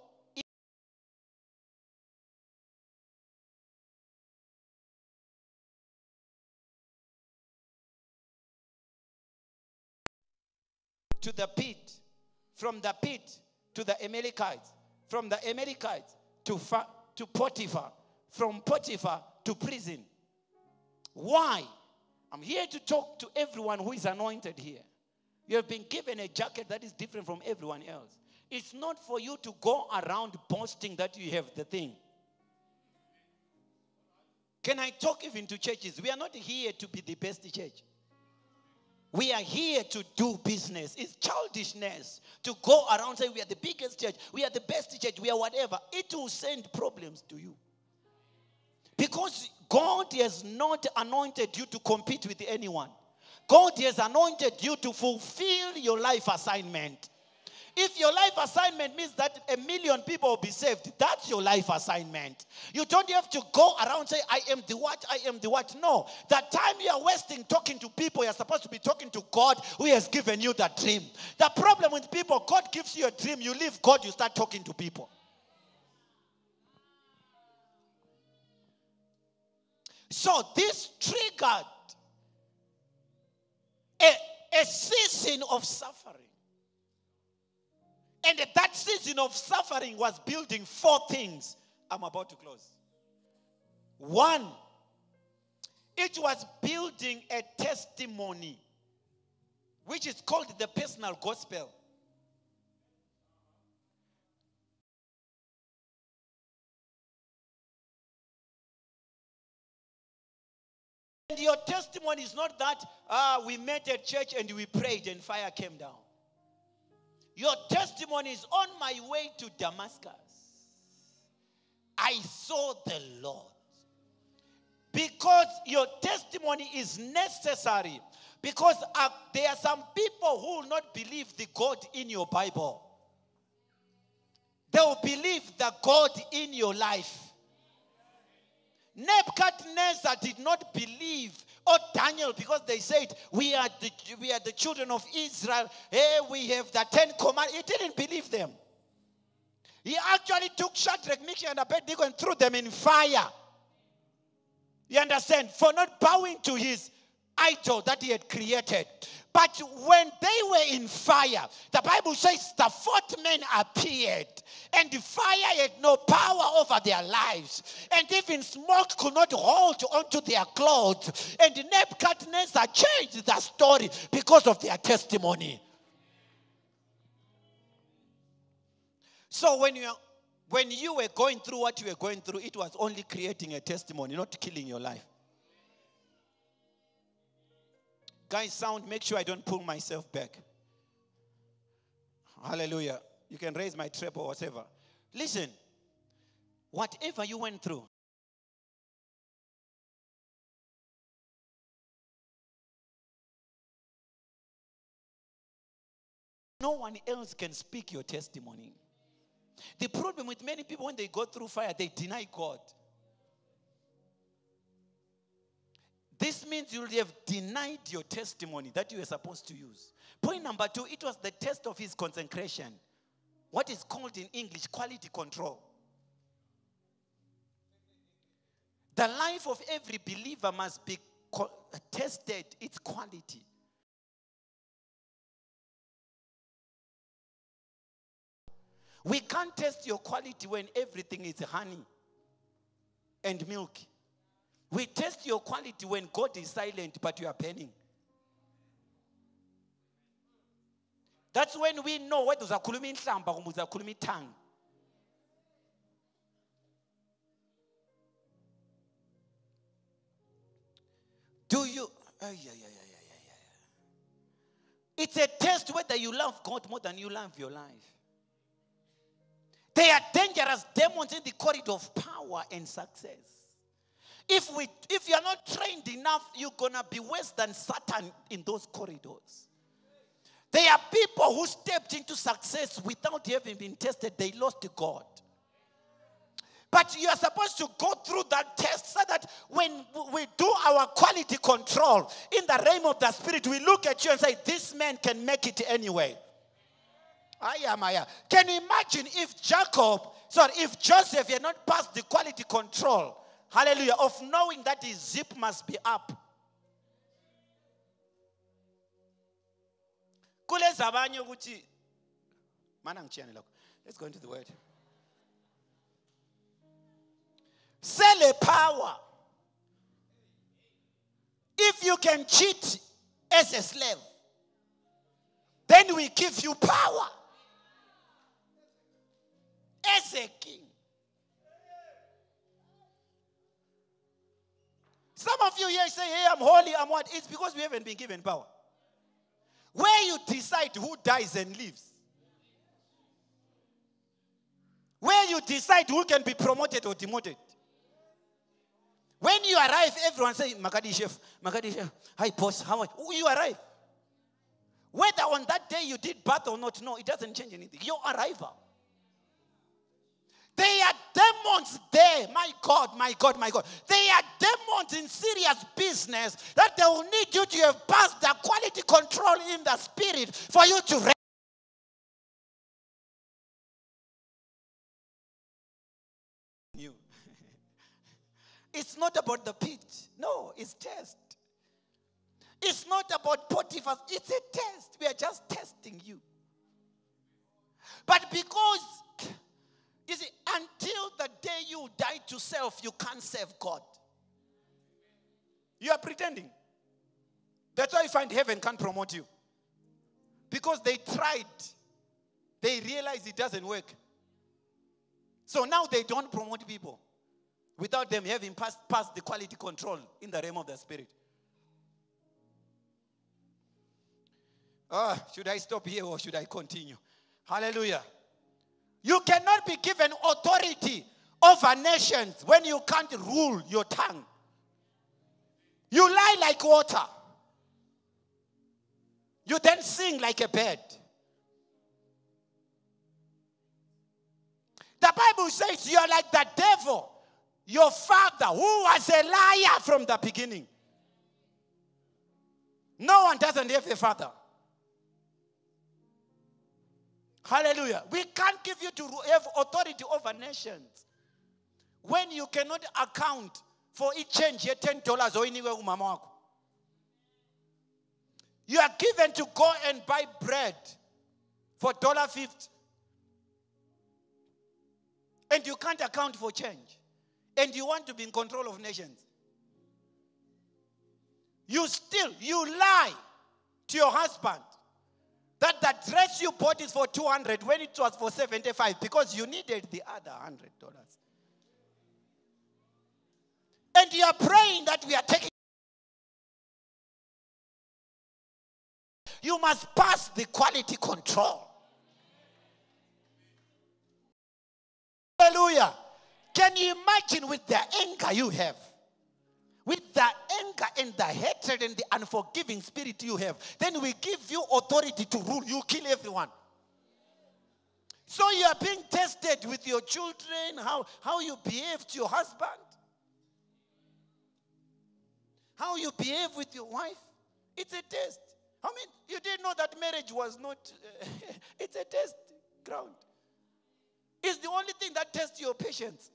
to the pit, from the pit to the Amalekites, from the Amalekites to, Fa- to Potiphar, from Potiphar to prison. Why? I'm here to talk to everyone who is anointed here. You have been given a jacket that is different from everyone else. It's not for you to go around boasting that you have the thing. Can I talk even to churches? We are not here to be the best church. We are here to do business. It's childishness to go around saying we are the biggest church, we are the best church, we are whatever. It will send problems to you. Because God has not anointed you to compete with anyone. God has anointed you to fulfill your life assignment. If your life assignment means that a million people will be saved, that's your life assignment. You don't have to go around say, I am the what, I am the what. No. That time you are wasting talking to people, you're supposed to be talking to God who has given you that dream. The problem with people, God gives you a dream, you leave God, you start talking to people. So this triggered a, a season of suffering. And that season of suffering was building four things. I'm about to close. One, it was building a testimony, which is called the personal gospel. And your testimony is not that uh, we met at church and we prayed and fire came down. Your testimony is on my way to Damascus. I saw the Lord. Because your testimony is necessary. Because uh, there are some people who will not believe the God in your Bible. They will believe the God in your life. Nebuchadnezzar did not believe, or Daniel, because they said, We are the, we are the children of Israel. Hey, we have the Ten Commandments. He didn't believe them. He actually took Shadrach, Meshach, and Abednego and threw them in fire. You understand? For not bowing to his idol that he had created. But when they were in fire, the Bible says the fourth man appeared, and the fire had no power over their lives, and even smoke could not hold onto their clothes. And Nebuchadnezzar changed the story because of their testimony. So when you when you were going through what you were going through, it was only creating a testimony, not killing your life. Guys, sound, make sure I don't pull myself back. Hallelujah. You can raise my treble or whatever. Listen, whatever you went through, no one else can speak your testimony. The problem with many people when they go through fire, they deny God. This means you have denied your testimony that you were supposed to use. Point number two, it was the test of his consecration. What is called in English quality control. The life of every believer must be tested, its quality. We can't test your quality when everything is honey and milk. We test your quality when God is silent, but you are penning. That's when we know whether uzakhuluma inhlamba kumbe uzakhuluma ithanga. Do you? Ay, ay, ay, ay, ay, ay. It's a test whether you love God more than you love your life. They are dangerous demons in the corridor of power and success. If we if you're not trained enough, you're gonna be worse than Satan in those corridors. There are people who stepped into success without having been tested, they lost to God. But you are supposed to go through that test so that when we do our quality control in the realm of the spirit, we look at you and say, This man can make it anyway. I am, I am. Can you imagine if Jacob, sorry, if Joseph had not passed the quality control, hallelujah, of knowing that his zip must be up? let's go into the word. Sell a power. If you can cheat as a slave then we give you power. As a king some of you here say hey i'm holy i'm what it's because we haven't been given power where you decide who dies and lives. Where you decide who can be promoted or demoted. When you arrive, everyone say, Makadi chef, Makadi chef, hi boss, how are you? You arrive. Whether on that day you did bath or not, no, it doesn't change anything. Your arrival. They are demons there. My God, my God, my God. They are demons in serious business that they will need you to have passed the quality control in the spirit for you to. You. *laughs* it's not about the pit. No, it's test. It's not about Potiphar. It's a test. We are just testing you. But because you see, until the day you die to self, you can't serve God. You are pretending. That's why you find heaven can't promote you. Because they tried, they realized it doesn't work. So now they don't promote people without them having passed, passed the quality control in the realm of the spirit. Ah, should I stop here or should I continue? Hallelujah. You cannot be given authority over nations when you can't rule your tongue. You lie like water. You then sing like a bird. The Bible says you are like the devil, your father, who was a liar from the beginning. No one doesn't have a father. Hallelujah. We can't give you to have authority over nations. When you cannot account for each change here ten dollars or anywhere umama You are given to go and buy bread for dollar fifty, and you can't account for change, and you want to be in control of nations. You still you lie to your husband that the dress you bought is for 200 when it was for 75 because you needed the other $100. And you are praying that we are taking. You must pass the quality control. Hallelujah. Can you imagine with the anger you have? With the anger and the hatred and the unforgiving spirit you have, then we give you authority to rule. You kill everyone. So you are being tested with your children, how, how you behave to your husband, how you behave with your wife. It's a test. I mean, you didn't know that marriage was not, uh, *laughs* it's a test ground. It's the only thing that tests your patience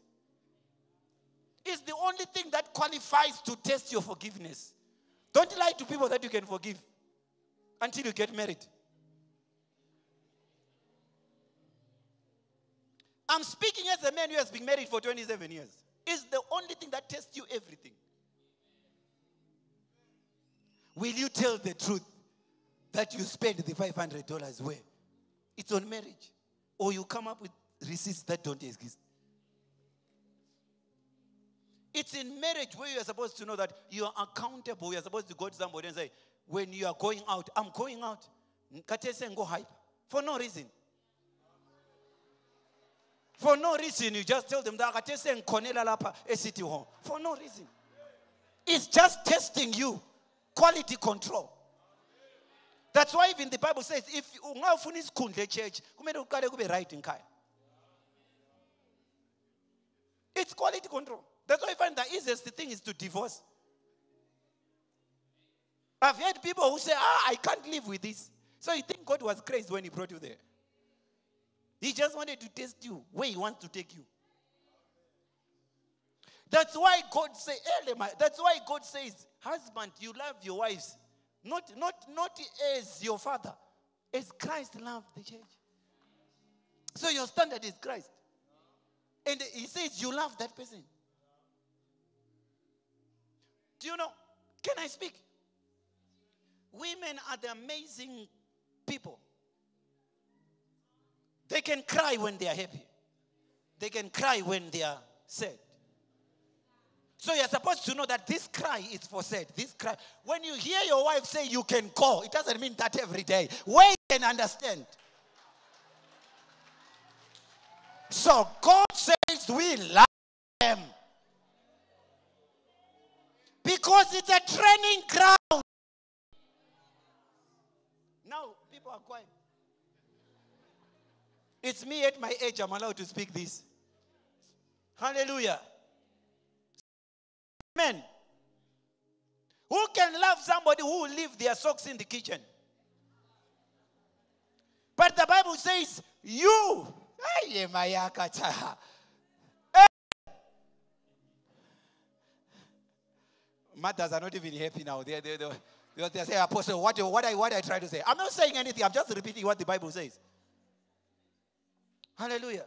is the only thing that qualifies to test your forgiveness. Don't lie to people that you can forgive until you get married. I'm speaking as a man who has been married for 27 years. It's the only thing that tests you everything. Will you tell the truth that you spend the $500 where? It's on marriage. Or you come up with receipts that don't exist. It's in marriage where you are supposed to know that you are accountable. You are supposed to go to somebody and say, when you are going out, I'm going out. Go hype. For no reason. For no reason, you just tell them that city home. For no reason. It's just testing you. Quality control. That's why even the Bible says if ungafuna isikhundla church kumele uqale kube right in. It's quality control. That's why I find the easiest thing is to divorce. I've heard people who say, ah, I can't live with this. So you think God was crazy when he brought you there? He just wanted to test you where he wants to take you. That's why God say, that's why God says, husband, you love your wives. Not, not, not as your father, as Christ loved the church. So your standard is Christ. And he says you love that person. Do you know? Can I speak? Women are the amazing people. They can cry when they are happy, they can cry when they are sad. So you're supposed to know that this cry is for sad. This cry. When you hear your wife say you can go, it doesn't mean that every day. Wait and understand. So God says we love them. Because it's a training ground. Now, people are quiet. It's me at my age, I'm allowed to speak this. Hallelujah. Amen. Who can love somebody who will leave their socks in the kitchen? But the Bible says, you. Mothers are not even happy now. They, they, they, they, they say, Apostle, what, what, I, what I try to say. I'm not saying anything. I'm just repeating what the Bible says. Hallelujah.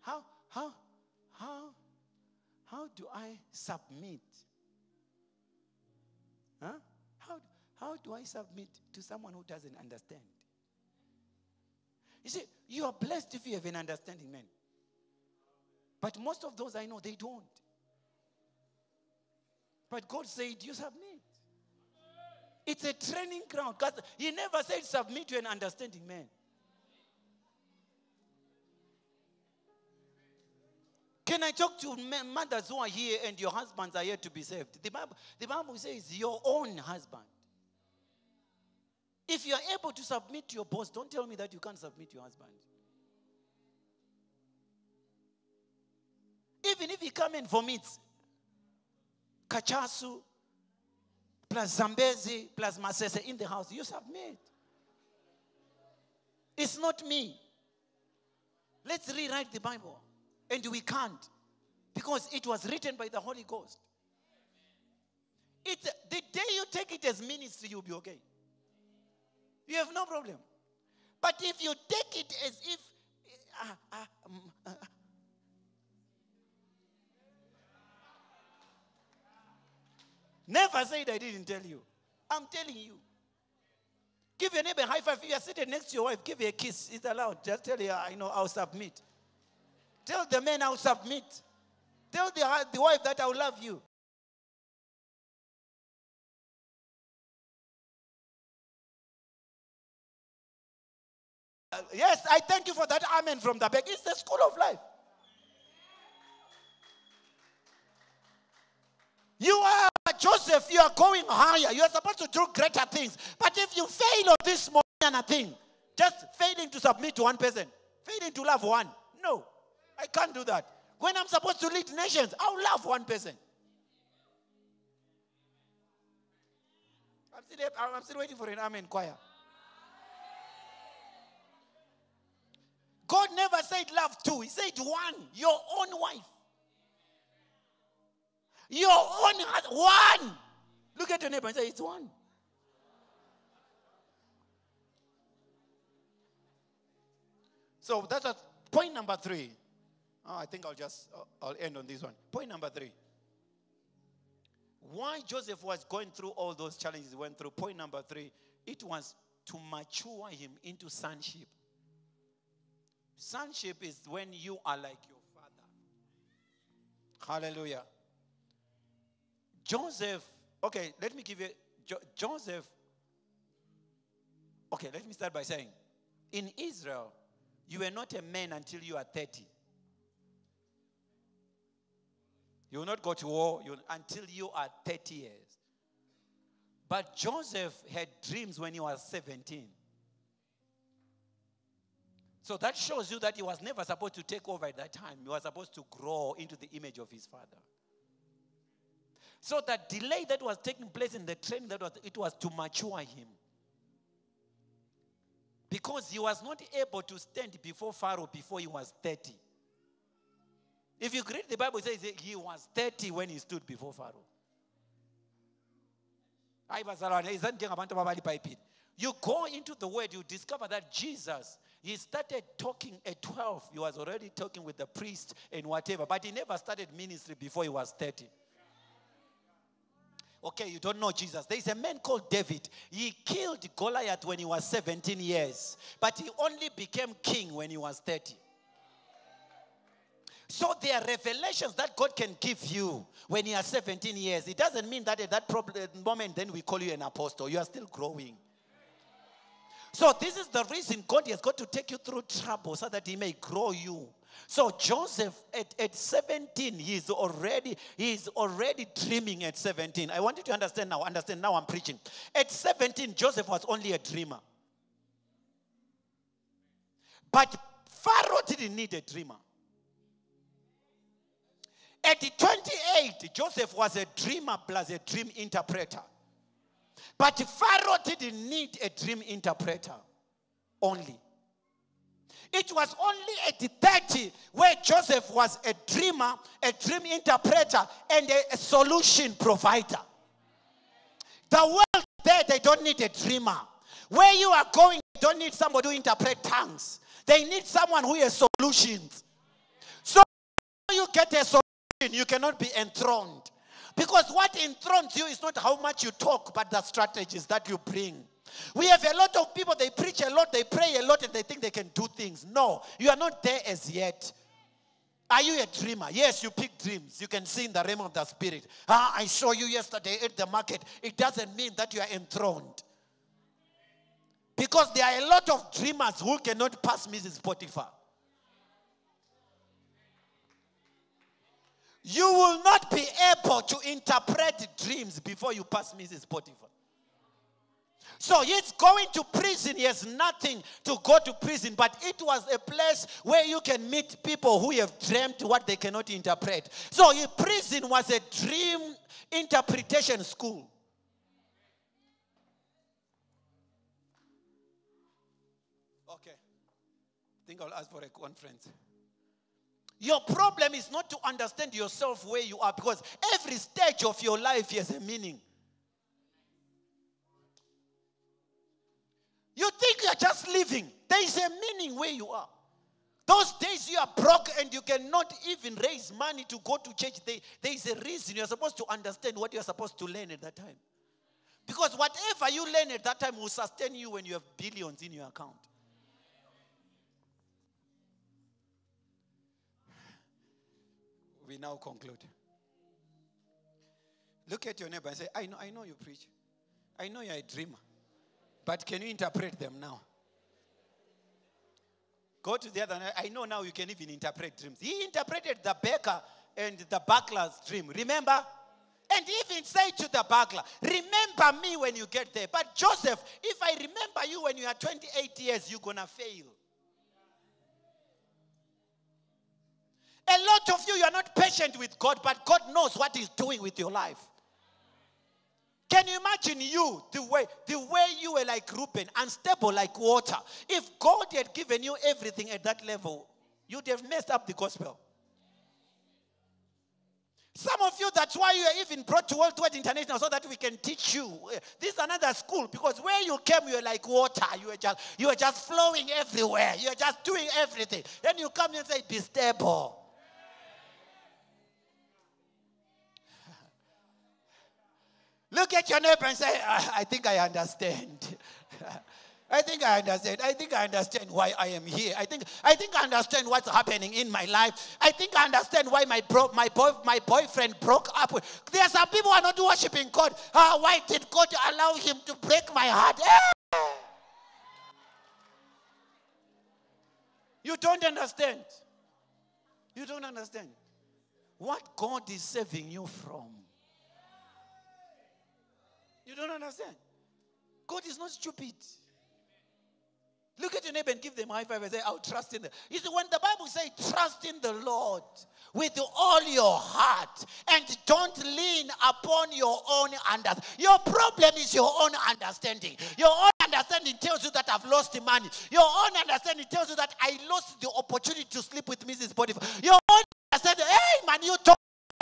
How, how, how, how do I submit? Huh? How, how do I submit to someone who doesn't understand? You see, you are blessed if you have an understanding man. But most of those I know, they don't. But God said, You submit. It's a training ground. Because He never said submit to an understanding man. Can I talk to mothers who are here and your husbands are here to be saved? The Bible, the Bible says your own husband. If you are able to submit to your boss, don't tell me that you can't submit to your husband. Even if he come and vomits, Kachasu, plus Zambezi, plus Masese in the house, you submit. It's not me. Let's rewrite the Bible. And we can't. Because it was written by the Holy Ghost. It's, the day you take it as ministry, you'll be okay. You have no problem. But if you take it as if. Uh, uh, um, uh, never said I didn't tell you. I'm telling you. Give your neighbor a high five. If you are sitting next to your wife, give her a kiss. It's allowed. Just tell her, I know, I'll submit. Tell the man I'll submit. Tell the, the wife that I'll love you. Uh, yes, I thank you for that amen from the back. It's the school of life. You are Joseph, you are going higher. You are supposed to do greater things. But if you fail on this minor thing, just failing to submit to one person, failing to love one, no, I can't do that. When I'm supposed to lead nations, I'll love one person. I'm still, I'm still waiting for an amen choir. God never said love two, He said one, your own wife. Your own one. Look at your neighbor and say, It's one. So that's a, point number three. Oh, I think I'll just uh, I'll end on this one. Point number three. Why Joseph was going through all those challenges he went through. Point number three, it was to mature him into sonship. Sonship is when you are like your father. Hallelujah. Joseph, okay, let me give you jo- Joseph. Okay, let me start by saying in Israel, you were not a man until you are 30. You will not go to war you, until you are 30 years. But Joseph had dreams when he was 17. So that shows you that he was never supposed to take over at that time. He was supposed to grow into the image of his father. So that delay that was taking place in the training, that was, it was to mature him. Because he was not able to stand before Pharaoh before he was 30. If you read the Bible, it says he was 30 when he stood before Pharaoh. You go into the word, you discover that Jesus, he started talking at 12. He was already talking with the priest and whatever, but he never started ministry before he was 30. Okay, you don't know Jesus. There is a man called David. He killed Goliath when he was 17 years, but he only became king when he was 30. So there are revelations that God can give you when you are 17 years. It doesn't mean that at that uh, moment then we call you an apostle. You are still growing. So this is the reason God has got to take you through trouble so that he may grow you. So Joseph at, at 17, he's already, he's already dreaming at 17. I want you to understand now. Understand now I'm preaching. At 17, Joseph was only a dreamer. But Pharaoh didn't need a dreamer. At 28, Joseph was a dreamer plus a dream interpreter. But Pharaoh didn't need a dream interpreter only. It was only at 30 where Joseph was a dreamer, a dream interpreter, and a, solution provider. The world there, they don't need a dreamer. Where you are going, they don't need somebody who interpret tongues. They need someone who has solutions. So you get a solution, you cannot be enthroned. Because what enthrones you is not how much you talk, but the strategies that you bring. We have a lot of people, they preach a lot, they pray a lot, and they think they can do things. No, you are not there as yet. Are you a dreamer? Yes, you pick dreams. You can see in the realm of the spirit. Ah, I saw you yesterday at the market. It doesn't mean that you are enthroned. Because there are a lot of dreamers who cannot pass Mrs. Potiphar. You will not be able to interpret dreams before you pass Mrs. Potiphar. So he's going to prison. He has nothing to go to prison, but it was a place where you can meet people who have dreamt what they cannot interpret. So prison was a dream interpretation school. Okay. I think I'll ask for a conference. Your problem is not to understand yourself where you are because every stage of your life has a meaning. You think you're just living. There is a meaning where you are. Those days you are broke and you cannot even raise money to go to church. There, there is a reason you're supposed to understand what you're supposed to learn at that time. Because whatever you learn at that time will sustain you when you have billions in your account. We now conclude. Look at your neighbor and say, I know, I know you preach. I know you're a dreamer. But can you interpret them now? Go to the other. I know now you can even interpret dreams. He interpreted the baker and the burglar's dream. Remember? And even say to the burglar, Remember me when you get there. But Joseph, if I remember you when you are 28 years, you're going to fail. A lot of you, you are not patient with God, but God knows what He's doing with your life. Can you imagine you, the way, the way you were like Reuben, unstable like water? If God had given you everything at that level, you'd have messed up the gospel. Some of you, that's why you are even brought to Wealthy Word International so that we can teach you. This is another school because where you came, you were like water. You were just, you were just flowing everywhere. You were just doing everything. Then you come and say, be stable. Look at your neighbor and say, I, I think I understand. *laughs* I think I understand. I think I understand why I am here. I think I think I understand what's happening in my life. I think I understand why my bro, my boy, my boyfriend broke up. There are some people who are not worshiping God. Uh, why did God allow him to break my heart? Eh! You don't understand. You don't understand what God is saving you from. You don't understand. God is not stupid. Look at your neighbor and give them high five and say, I'll trust in them. You see, when the Bible says trust in the Lord with all your heart and don't lean upon your own understanding. Your problem is your own understanding. Your own understanding tells you that I've lost the money. Your own understanding tells you that I lost the opportunity to sleep with Mrs. Potiphar. Your own understanding, hey man, you don't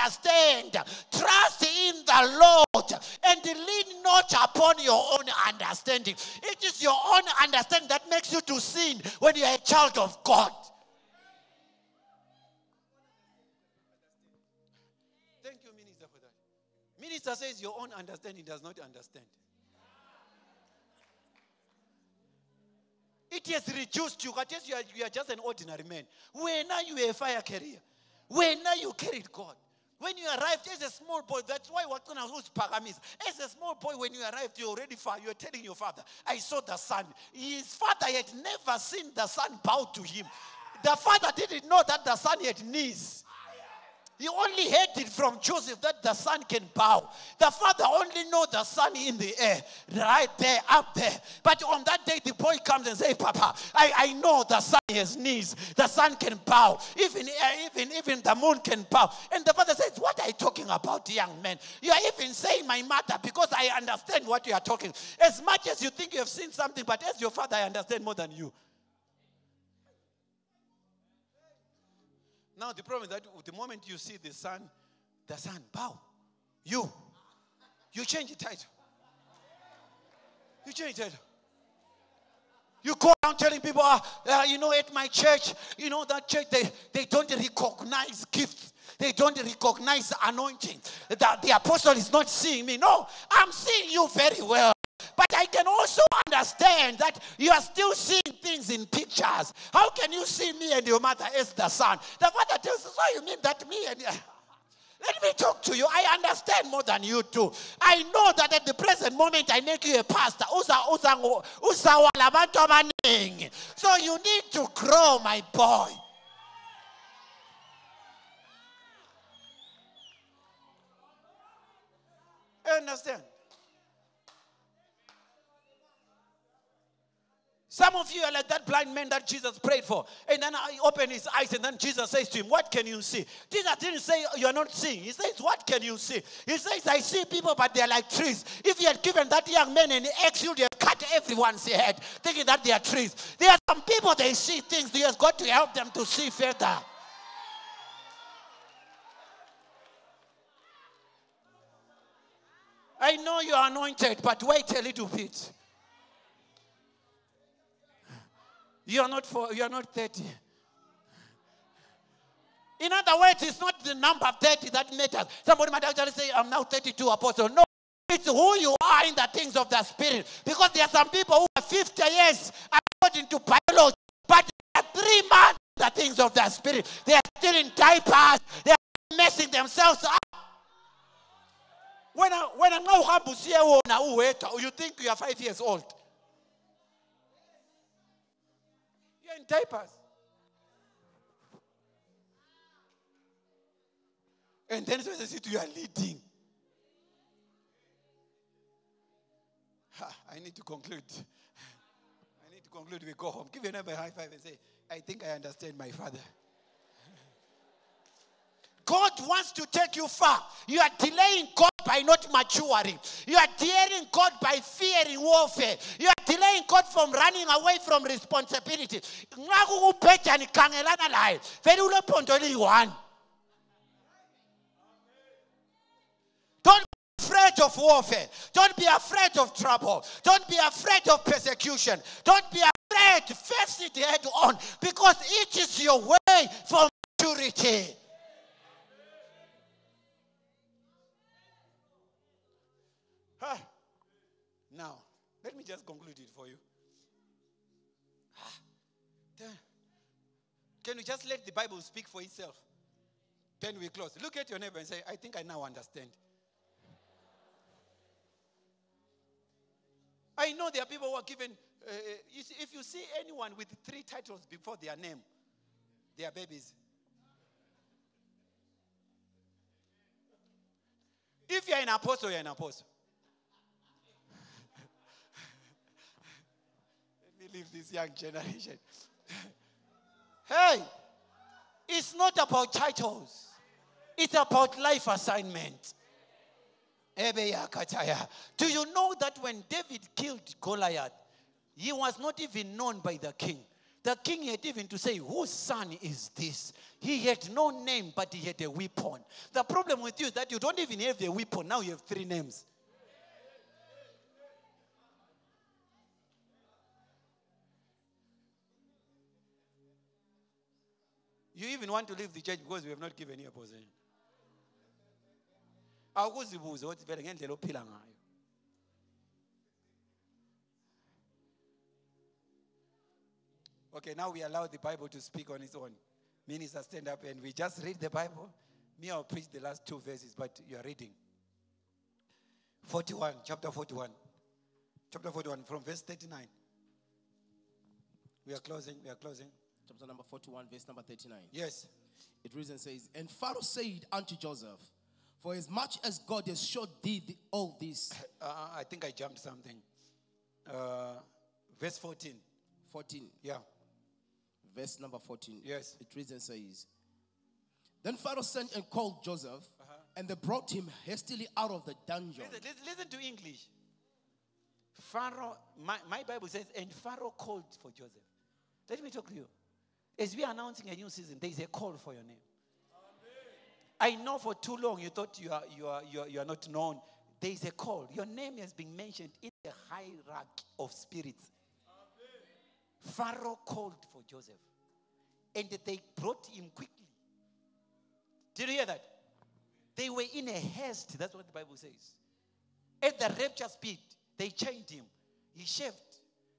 understand. Trust in the Lord and lean not upon your own understanding. It is your own understanding that makes you to sin when you are a child of God. Thank you, Minister, for that. Minister says your own understanding does not understand. It has reduced you. You are, you are just an ordinary man. When are you a fire carrier? When are you carried God? When you arrived as a small boy, that's why Wakuna who's Pagamis. As a small boy, when you arrived, you're already far. You're telling your father, I saw the sun. His father had never seen the sun bow to him. The father didn't know that the sun had knees. He only heard it from Joseph that the sun can bow. The father only know the sun in the air, right there, up there. But on that day, the boy comes and says, Papa, I, I know the sun has knees. The sun can bow. Even, uh, even, even the moon can bow. And the father says, What are you talking about, young man? You are even saying my mother because I understand what you are talking. As much as you think you have seen something, but as your father, I understand more than you. Now the problem is that the moment you see the sun, the sun bow. You, you change the title. You change the title. You go around telling people, uh, you know, at my church, you know, that church, they, they don't recognize gifts. They don't recognize anointing. That the apostle is not seeing me. No, I'm seeing you very well. But I can also understand that you are still seeing things in pictures. How can you see me and your mother as the sun? The father tells us, "What you mean that me and *laughs* let me talk to you. I understand more than you do. I know that at the present moment I make you a pastor. So you need to grow, my boy. Understand. Some of you are like that blind man that Jesus prayed for. And then I open his eyes, and then Jesus says to him, What can you see? Jesus didn't say, You're not seeing. He says, What can you see? He says, I see people, but they're like trees. If you had given that young man an axe, you'd have cut everyone's head, thinking that they are trees. There are some people, they see things. You have got to help them to see further. I know you are anointed, but wait a little bit. You are not for you are not 30. In other words, it's not the number 30 that matters. Somebody might actually say, I'm now 32 apostle. No, it's who you are in the things of the spirit. Because there are some people who are 50 years according to biology, but they are three months in the things of the spirit. They are still in diapers, they are messing themselves up. When I when I know how to you think you are five years old. In diapers. And then when they you, you are leading. Ha, I need to conclude. I need to conclude. We go home. Give your neighbor a high five and say, I think I understand my father. God wants to take you far. You are delaying God by not maturing. You are delaying God by fearing warfare. You are delaying God from running away from responsibility. Eliyi-one Don't be afraid of warfare. Don't be afraid of trouble. Don't be afraid of persecution. Don't be afraid. Face it head on because it is your way for maturity. Ah, Now, let me just conclude it for you. Ah, Can we just let the Bible speak for itself? Then we close. Look at your neighbor and say, I think I now understand. I know there are people who are given, uh, you see, if you see anyone with three titles before their name, they are babies. If you're an apostle, you're an apostle. Let me leave this young generation. *laughs* hey, it's not about titles, it's about life assignment. Do you know that when David killed Goliath, he was not even known by the king? The king had even to say, Whose son is this? He had no name, but he had a weapon. The problem with you is that you don't even have a weapon. Now you have three names. You even want to leave the church because we have not given you a position. ukuthi vele ngendlela ophila ngayo. Okay now we allow the bible to speak on its own. Minister stand up and we just read the bible. Me i'll preach the last two verses but you are reading. 41 chapter 41 chapter 41 from verse 39 we are closing we are closing chapter number 41, verse number 39. Yes. It reads and says, And Pharaoh said unto Joseph, For as much as God has showed thee the- all this, *laughs* Uh, I think I jumped something. Uh, verse 14. 14, Yeah. verse number 14. Yes. It reads and says, Then Pharaoh sent and called Joseph, and they brought him hastily out of the dungeon. Listen, listen, listen to English. Pharaoh, my, my Bible says, and Pharaoh called for Joseph. Let me talk to you. As we are announcing a new season, there is a call for your name. I know for too long you thought you are, you, are, you, are, you are not known. There is a call. Your name has been mentioned in the hierarchy of spirits. Pharaoh called for Joseph. And they brought him quickly. Did you hear that? They were in a haste. That's what the Bible says. At the rapture speed, they chained him. He shaved.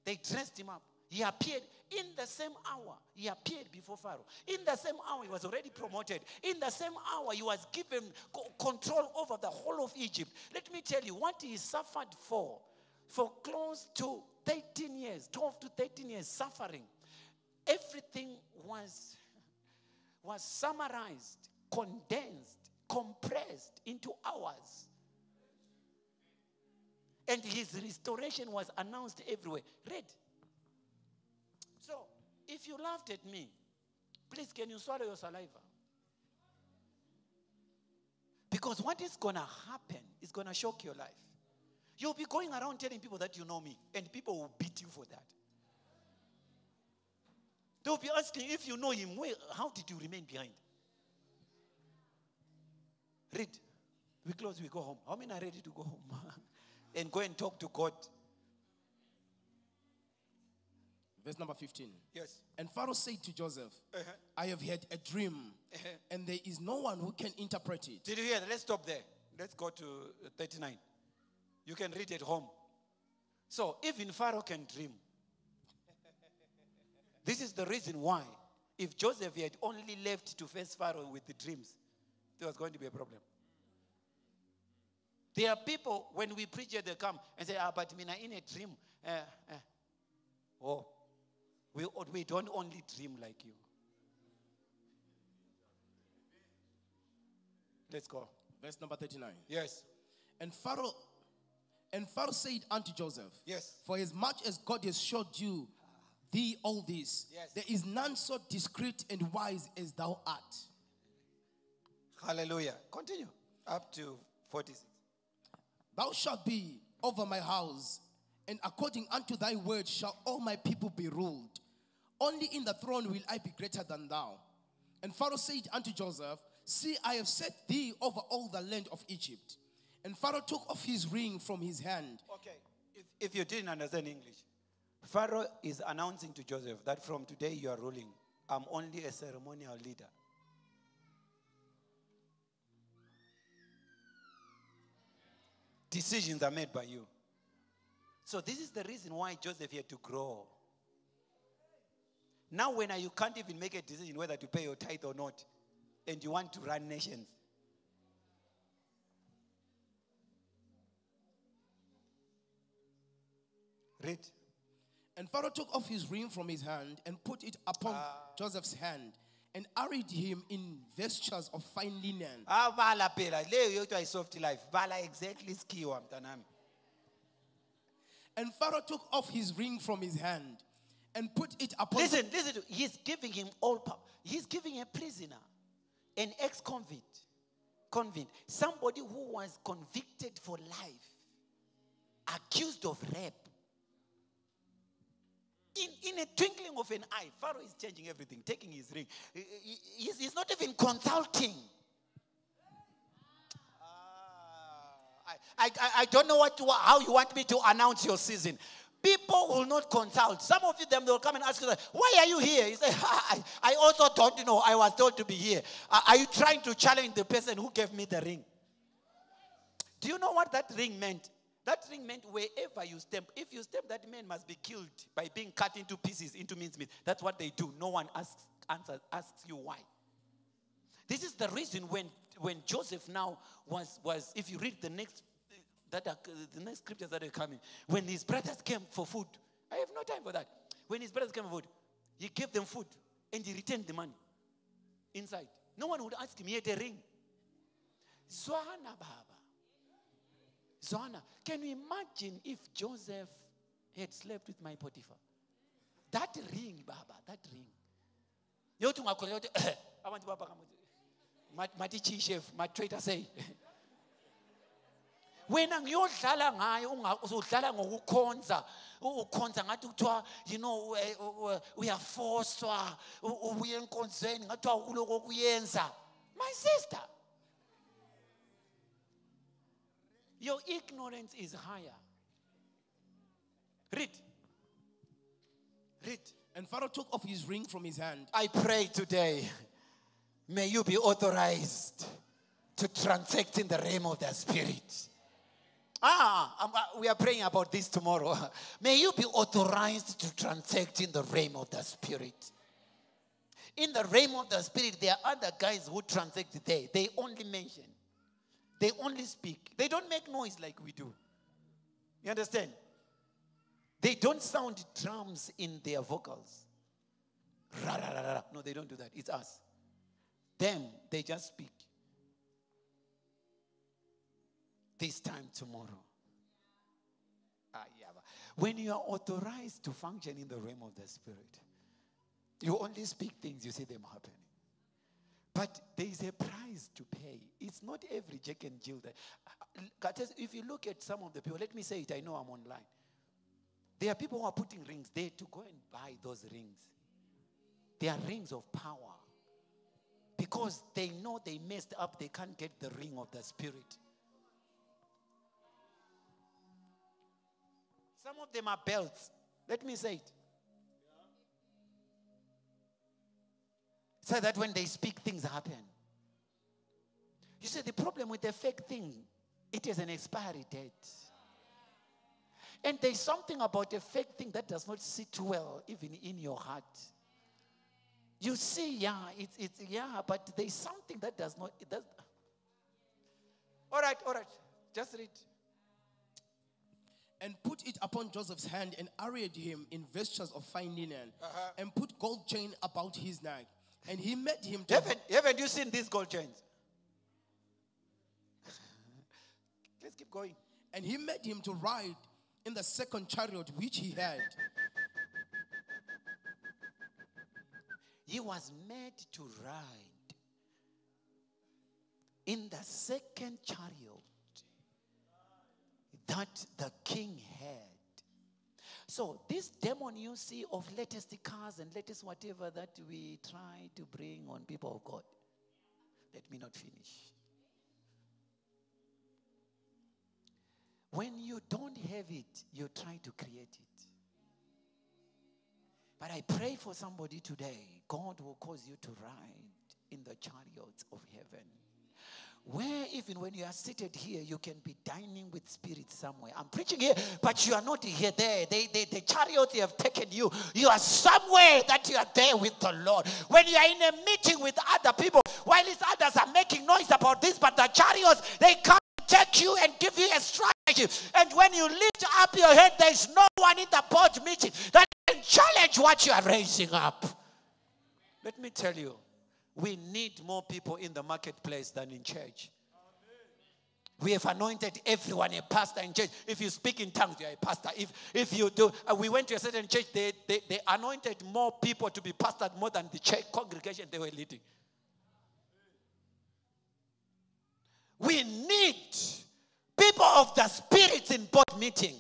They dressed him up. He appeared in the same hour. He appeared before Pharaoh. In the same hour, he was already promoted. In the same hour, he was given co- control over the whole of Egypt. Let me tell you what he suffered for. For close to 13 years, 12 to 13 years, suffering. Everything was, was summarized, condensed, compressed into hours. And his restoration was announced everywhere. Read. If you laughed at me, please can you swallow your saliva? Because what is going to happen is going to shock your life. You'll be going around telling people that you know me, and people will beat you for that. They'll be asking if you know him, where, how did you remain behind? Read. We close, we go home. How many are ready to go home? *laughs* and go and talk to God. Verse number 15. Yes. And Pharaoh said to Joseph, Uh-huh. I have had a dream, and there is no one who can interpret it. Did you hear that? Let's stop there. Let's go to uh, 39. You can read at home. So, even Pharaoh can dream. *laughs* this is the reason why, if Joseph had only left to face Pharaoh with the dreams, there was going to be a problem. There are people, when we preach they come and say, ah, but mina in a dream. Uh, uh, oh, we, we don't only dream like you. Let's go. Verse number 39. Yes. And Pharaoh and Pharaoh said unto Joseph, Yes. For as much as God has showed you thee all this, Yes. there is none so discreet and wise as thou art. Hallelujah. Continue. Up to 46. Thou shalt be over my house, and according unto thy word shall all my people be ruled. Only in the throne will I be greater than thou. And Pharaoh said unto Joseph, See, I have set thee over all the land of Egypt. And Pharaoh took off his ring from his hand. Okay. If, if you didn't understand English, Pharaoh is announcing to Joseph that from today you are ruling. I'm only a ceremonial leader. Decisions are made by you. So this is the reason why Joseph had to grow. Now, when you can't even make a decision whether to pay your tithe or not, and you want to run nations, read. And Pharaoh took off his ring from his hand and put it upon Joseph's hand and arrayed him in vestures of fine linen. Ah, bala phela. Leyo yodwa i-soft life. Bala exactly isikhiwa mntanami. And Pharaoh took off his ring from his hand and put it upon listen listen to, he's giving him all power. He's giving a prisoner an ex-convict convict somebody who was convicted for life accused of rape. In, in a twinkling of an eye pharaoh is changing everything taking his ring. He- he- he's, he's not even consulting. Ah, I, I, I don't know what to, how you want me to announce your season. People will not consult. Some of you, them, they'll come and ask you, why are you here? You say, *laughs* I, I also don't know. I was told to be here. Are are you trying to challenge the person who gave me the ring? Do you know what that ring meant? That ring meant wherever you step, if you step, that man must be killed by being cut into pieces, into mincemeat. That's what they do. No one asks, answers, asks you why. This is the reason when, when Joseph now was, was, if you read the next, that are, uh, the next scriptures that are coming, when his brothers came for food, I have no time for that. When his brothers came for food, he gave them food. and he returned the money inside. No one would ask him, he had a ring. Zwana Baba. Zwana. Can you imagine if Joseph had slept with my Potiphar? That ring, Baba, that ring. yothi ungakholelwa ukuthi *coughs* abantu baba chief chef ma-traitor say *laughs* wena ngiyodlala ngayo uzodlala ngokukhonza. Ukhonza ngathi kuthiwa you know uyafoswa ubuye enkonzweni ngathiwa kuloko okuyenza. My sister. Your ignorance is higher. Read. Read. And Pharaoh took off his ring from his hand. I pray today, may you be authorized to transact in the realm of the spirit. Ah, um, uh, we are praying about this tomorrow. *laughs* May you be authorized to transact in the realm of the spirit. In the realm of the spirit, there are other guys who transact there. They only mention, they only speak. They don't make noise like we do. You understand? They don't sound drums in their vocals. Ra, ra, ra, ra, ra. No, they don't do that. It's us. Them, they just speak. This time tomorrow. Ah, When you are authorized to function in the realm of the spirit, you only speak things, you see them happening. But there is a price to pay. It's not every Jack and Jill that. God If you look at some of the people, let me say it, I know I'm online. There are people who are putting rings there to go and buy those rings. They are rings of power. Because they know they messed up, they can't get the ring of the Spirit. Some of them are belts. Let me say it. So that when they speak, things happen. You see, the problem with the fake thing, it is an expiry date. And there's something about a fake thing that does not sit well, even in your heart. You see, yeah, it's, it's yeah, but there's something that does not. It does. All right, all right. Just read. And put it upon Joseph's hand and arrayed him in vestures of fine linen uh-huh. and put gold chain about his neck. And he made him to Haven't, haven't you seen these gold chains? *laughs* Let's keep going. and he made him to ride in the second chariot which he had. He was made to ride in the second chariot that the king had. So, this demon you see of latest cars and latest whatever that we try to bring on people of God, let me not finish. When you don't have it, you try to create it. But I pray for somebody today. God will cause you to ride in the chariots of heaven. Where even when you are seated here, you can be dining with spirits somewhere. I'm preaching here, but you are not here there. They, they, the chariots they have taken you. You are somewhere that you are there with the Lord. When you are in a meeting with other people, while these others are making noise about this, but the chariots, they come take you and give you a strategy. And when you lift up your head, there's no one in the board meeting that can challenge what you are raising up. Let me tell you, we need more people in the marketplace than in church. We have anointed everyone a pastor in church. If you speak in tongues, you are a pastor. If, if you do, uh, we went to a certain church, they, they, they anointed more people to be pastored more than the church congregation they were leading. We need people of the spirit in board meeting.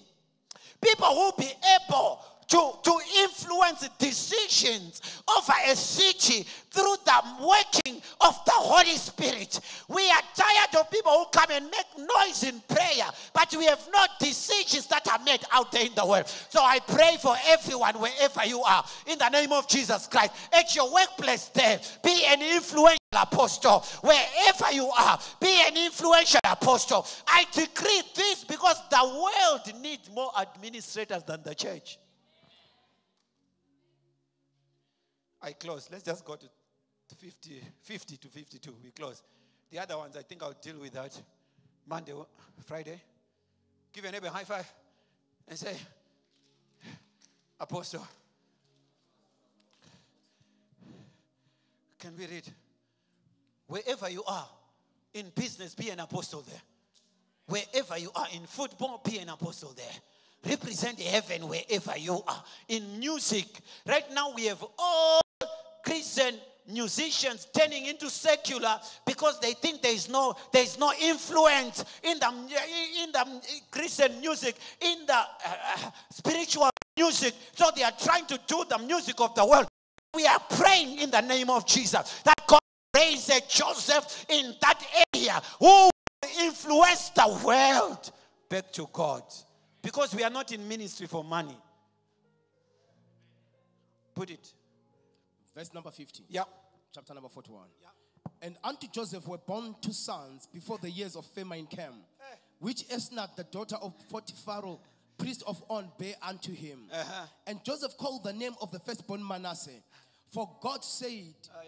People who be able to, to influence decisions over a city through the working of the Holy Spirit. We are tired of people who come and make noise in prayer, but we have no decisions that are made out there in the world. So I pray for everyone wherever you are, in the name of Jesus Christ. At your workplace, there, be an influential apostle. Wherever you are, be an influential apostle. I decree this because the world needs more administrators than the church. I close. Let's just go to 50, 50 to 52. We close. The other ones, I think I'll deal with that Monday, Friday. Give your neighbor a high five and say, Apostle. Can we read? Wherever you are, in business, be an apostle there. Wherever you are, in football, be an apostle there. Represent heaven wherever you are. In music, right now we have all Christian musicians turning into secular because they think there is no there is no influence in the in the Christian music in the uh, spiritual music. So they are trying to do the music of the world. We are praying in the name of Jesus that God raise a Joseph in that area who influence the world. Back to God. Because we are not in ministry for money. Put it Verse number 50. yeah Chapter number 41. And unto Joseph were born two sons before the years of famine came, eh. which Asenath, the daughter of Potiphar, priest of On, bare unto him. Uh-huh. And Joseph called the name of the firstborn Manasseh. For God said, oh,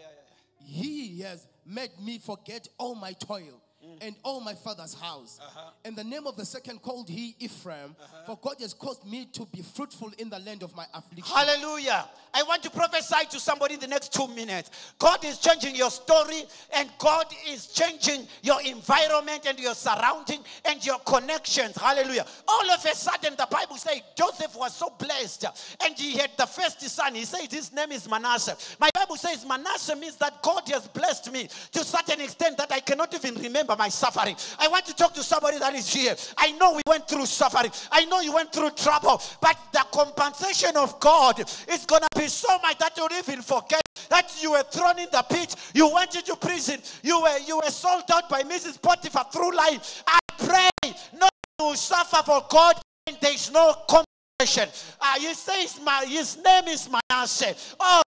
He has made me forget all my toil Mm. and all my father's house. Uh-huh. And the name of the second called he Ephraim, uh-huh. for God has caused me to be fruitful in the land of my affliction. Hallelujah. I want to prophesy to somebody in the next two minutes. God is changing your story and God is changing your environment and your surrounding and your connections. Hallelujah. All of a sudden, the Bible says Joseph was so blessed and he had the first son. He says his name is Manasseh. My Bible says Manasseh means that God has blessed me to such an extent that I cannot even remember my suffering. I want to talk to somebody that is here. I know we went through suffering. I know you went through trouble, but the compensation of God is going to be so much that you'll even forget that you were thrown in the pit, you went into prison, you were you were sold out by Mrs. Potiphar through life. I pray no one will suffer for God and there is no compensation. Uh, he says my his name is my answer. Oh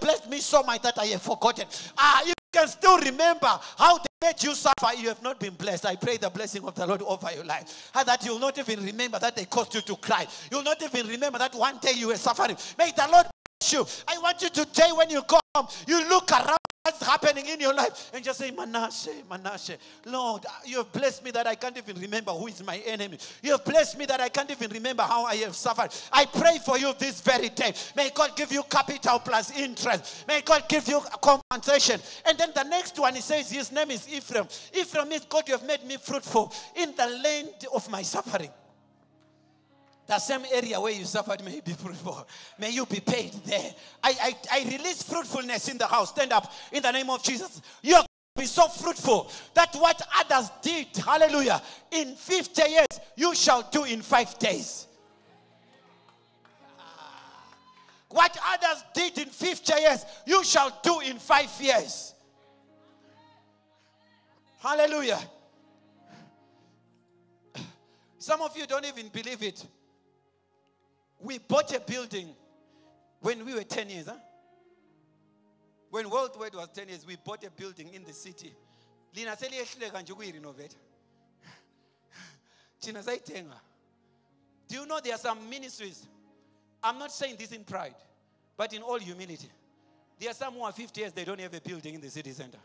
blessed me so much that I have forgotten. Ah, you can still remember how made you suffer. You have not been blessed. I pray the blessing of the Lord over your life. And that you'll not even remember that they caused you to cry. You'll not even remember that one day you were suffering. May the Lord bless you. I want you today when you come, you look around what's happening in your life and just say, Manasseh, Manasseh, Lord, you have blessed me that I can't even remember who is my enemy. You have blessed me that I can't even remember how I have suffered. I pray for you this very day. May God give you capital plus interest. May God give you compensation. And then the next one, he says, his name is Ephraim. Ephraim means, God, you have made me fruitful in the land of my suffering. The same area where you suffered may be fruitful. May you be paid there. I, I, I release fruitfulness in the house. Stand up in the name of Jesus. You're be so fruitful that what others did, hallelujah, in 50 years, you shall do in five days. What others did in 50 years, you shall do in five years. Hallelujah. Some of you don't even believe it. We bought a building when we were 10 years. Huh? When World Wide was 10 years, we bought a building in the city. Lina seliyehluleka nje ukuyirenovate. Thina sayithenga. Do you know there are some ministries? I'm not saying this in pride, but in all humility. There are some who are 50 years, they don't have a building in the city center.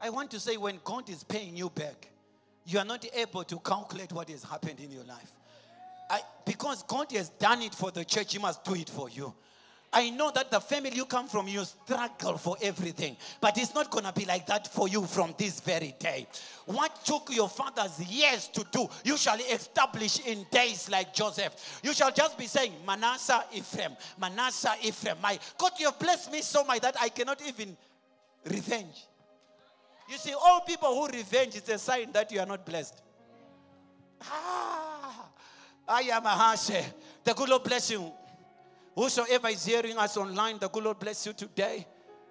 I want to say when God is paying you back, you are not able to calculate what has happened in your life. I, because God has done it for the church, He must do it for you. I know that the family you come from, you struggle for everything. But it's not going to be like that for you from this very day. What took your fathers years to do, you shall establish in days like Joseph. You shall just be saying, Manasseh Ephraim, Manasseh Ephraim. My God, you have blessed me so much that I cannot even revenge. You see, all people who revenge, it's a sign that you are not blessed. Ah, I am a hashe. The good Lord bless you. Whosoever is hearing us online, the good Lord bless you today.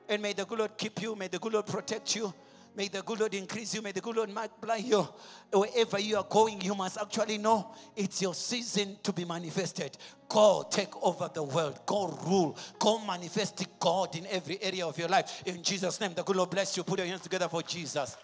And may the good Lord keep you. May the good Lord protect you. May the good Lord increase you. May the good Lord multiply you. Wherever you are going, you must actually know it's your season to be manifested. Go take over the world. Go rule. Go manifest God in every area of your life. In Jesus' name, the good Lord bless you. Put your hands together for Jesus.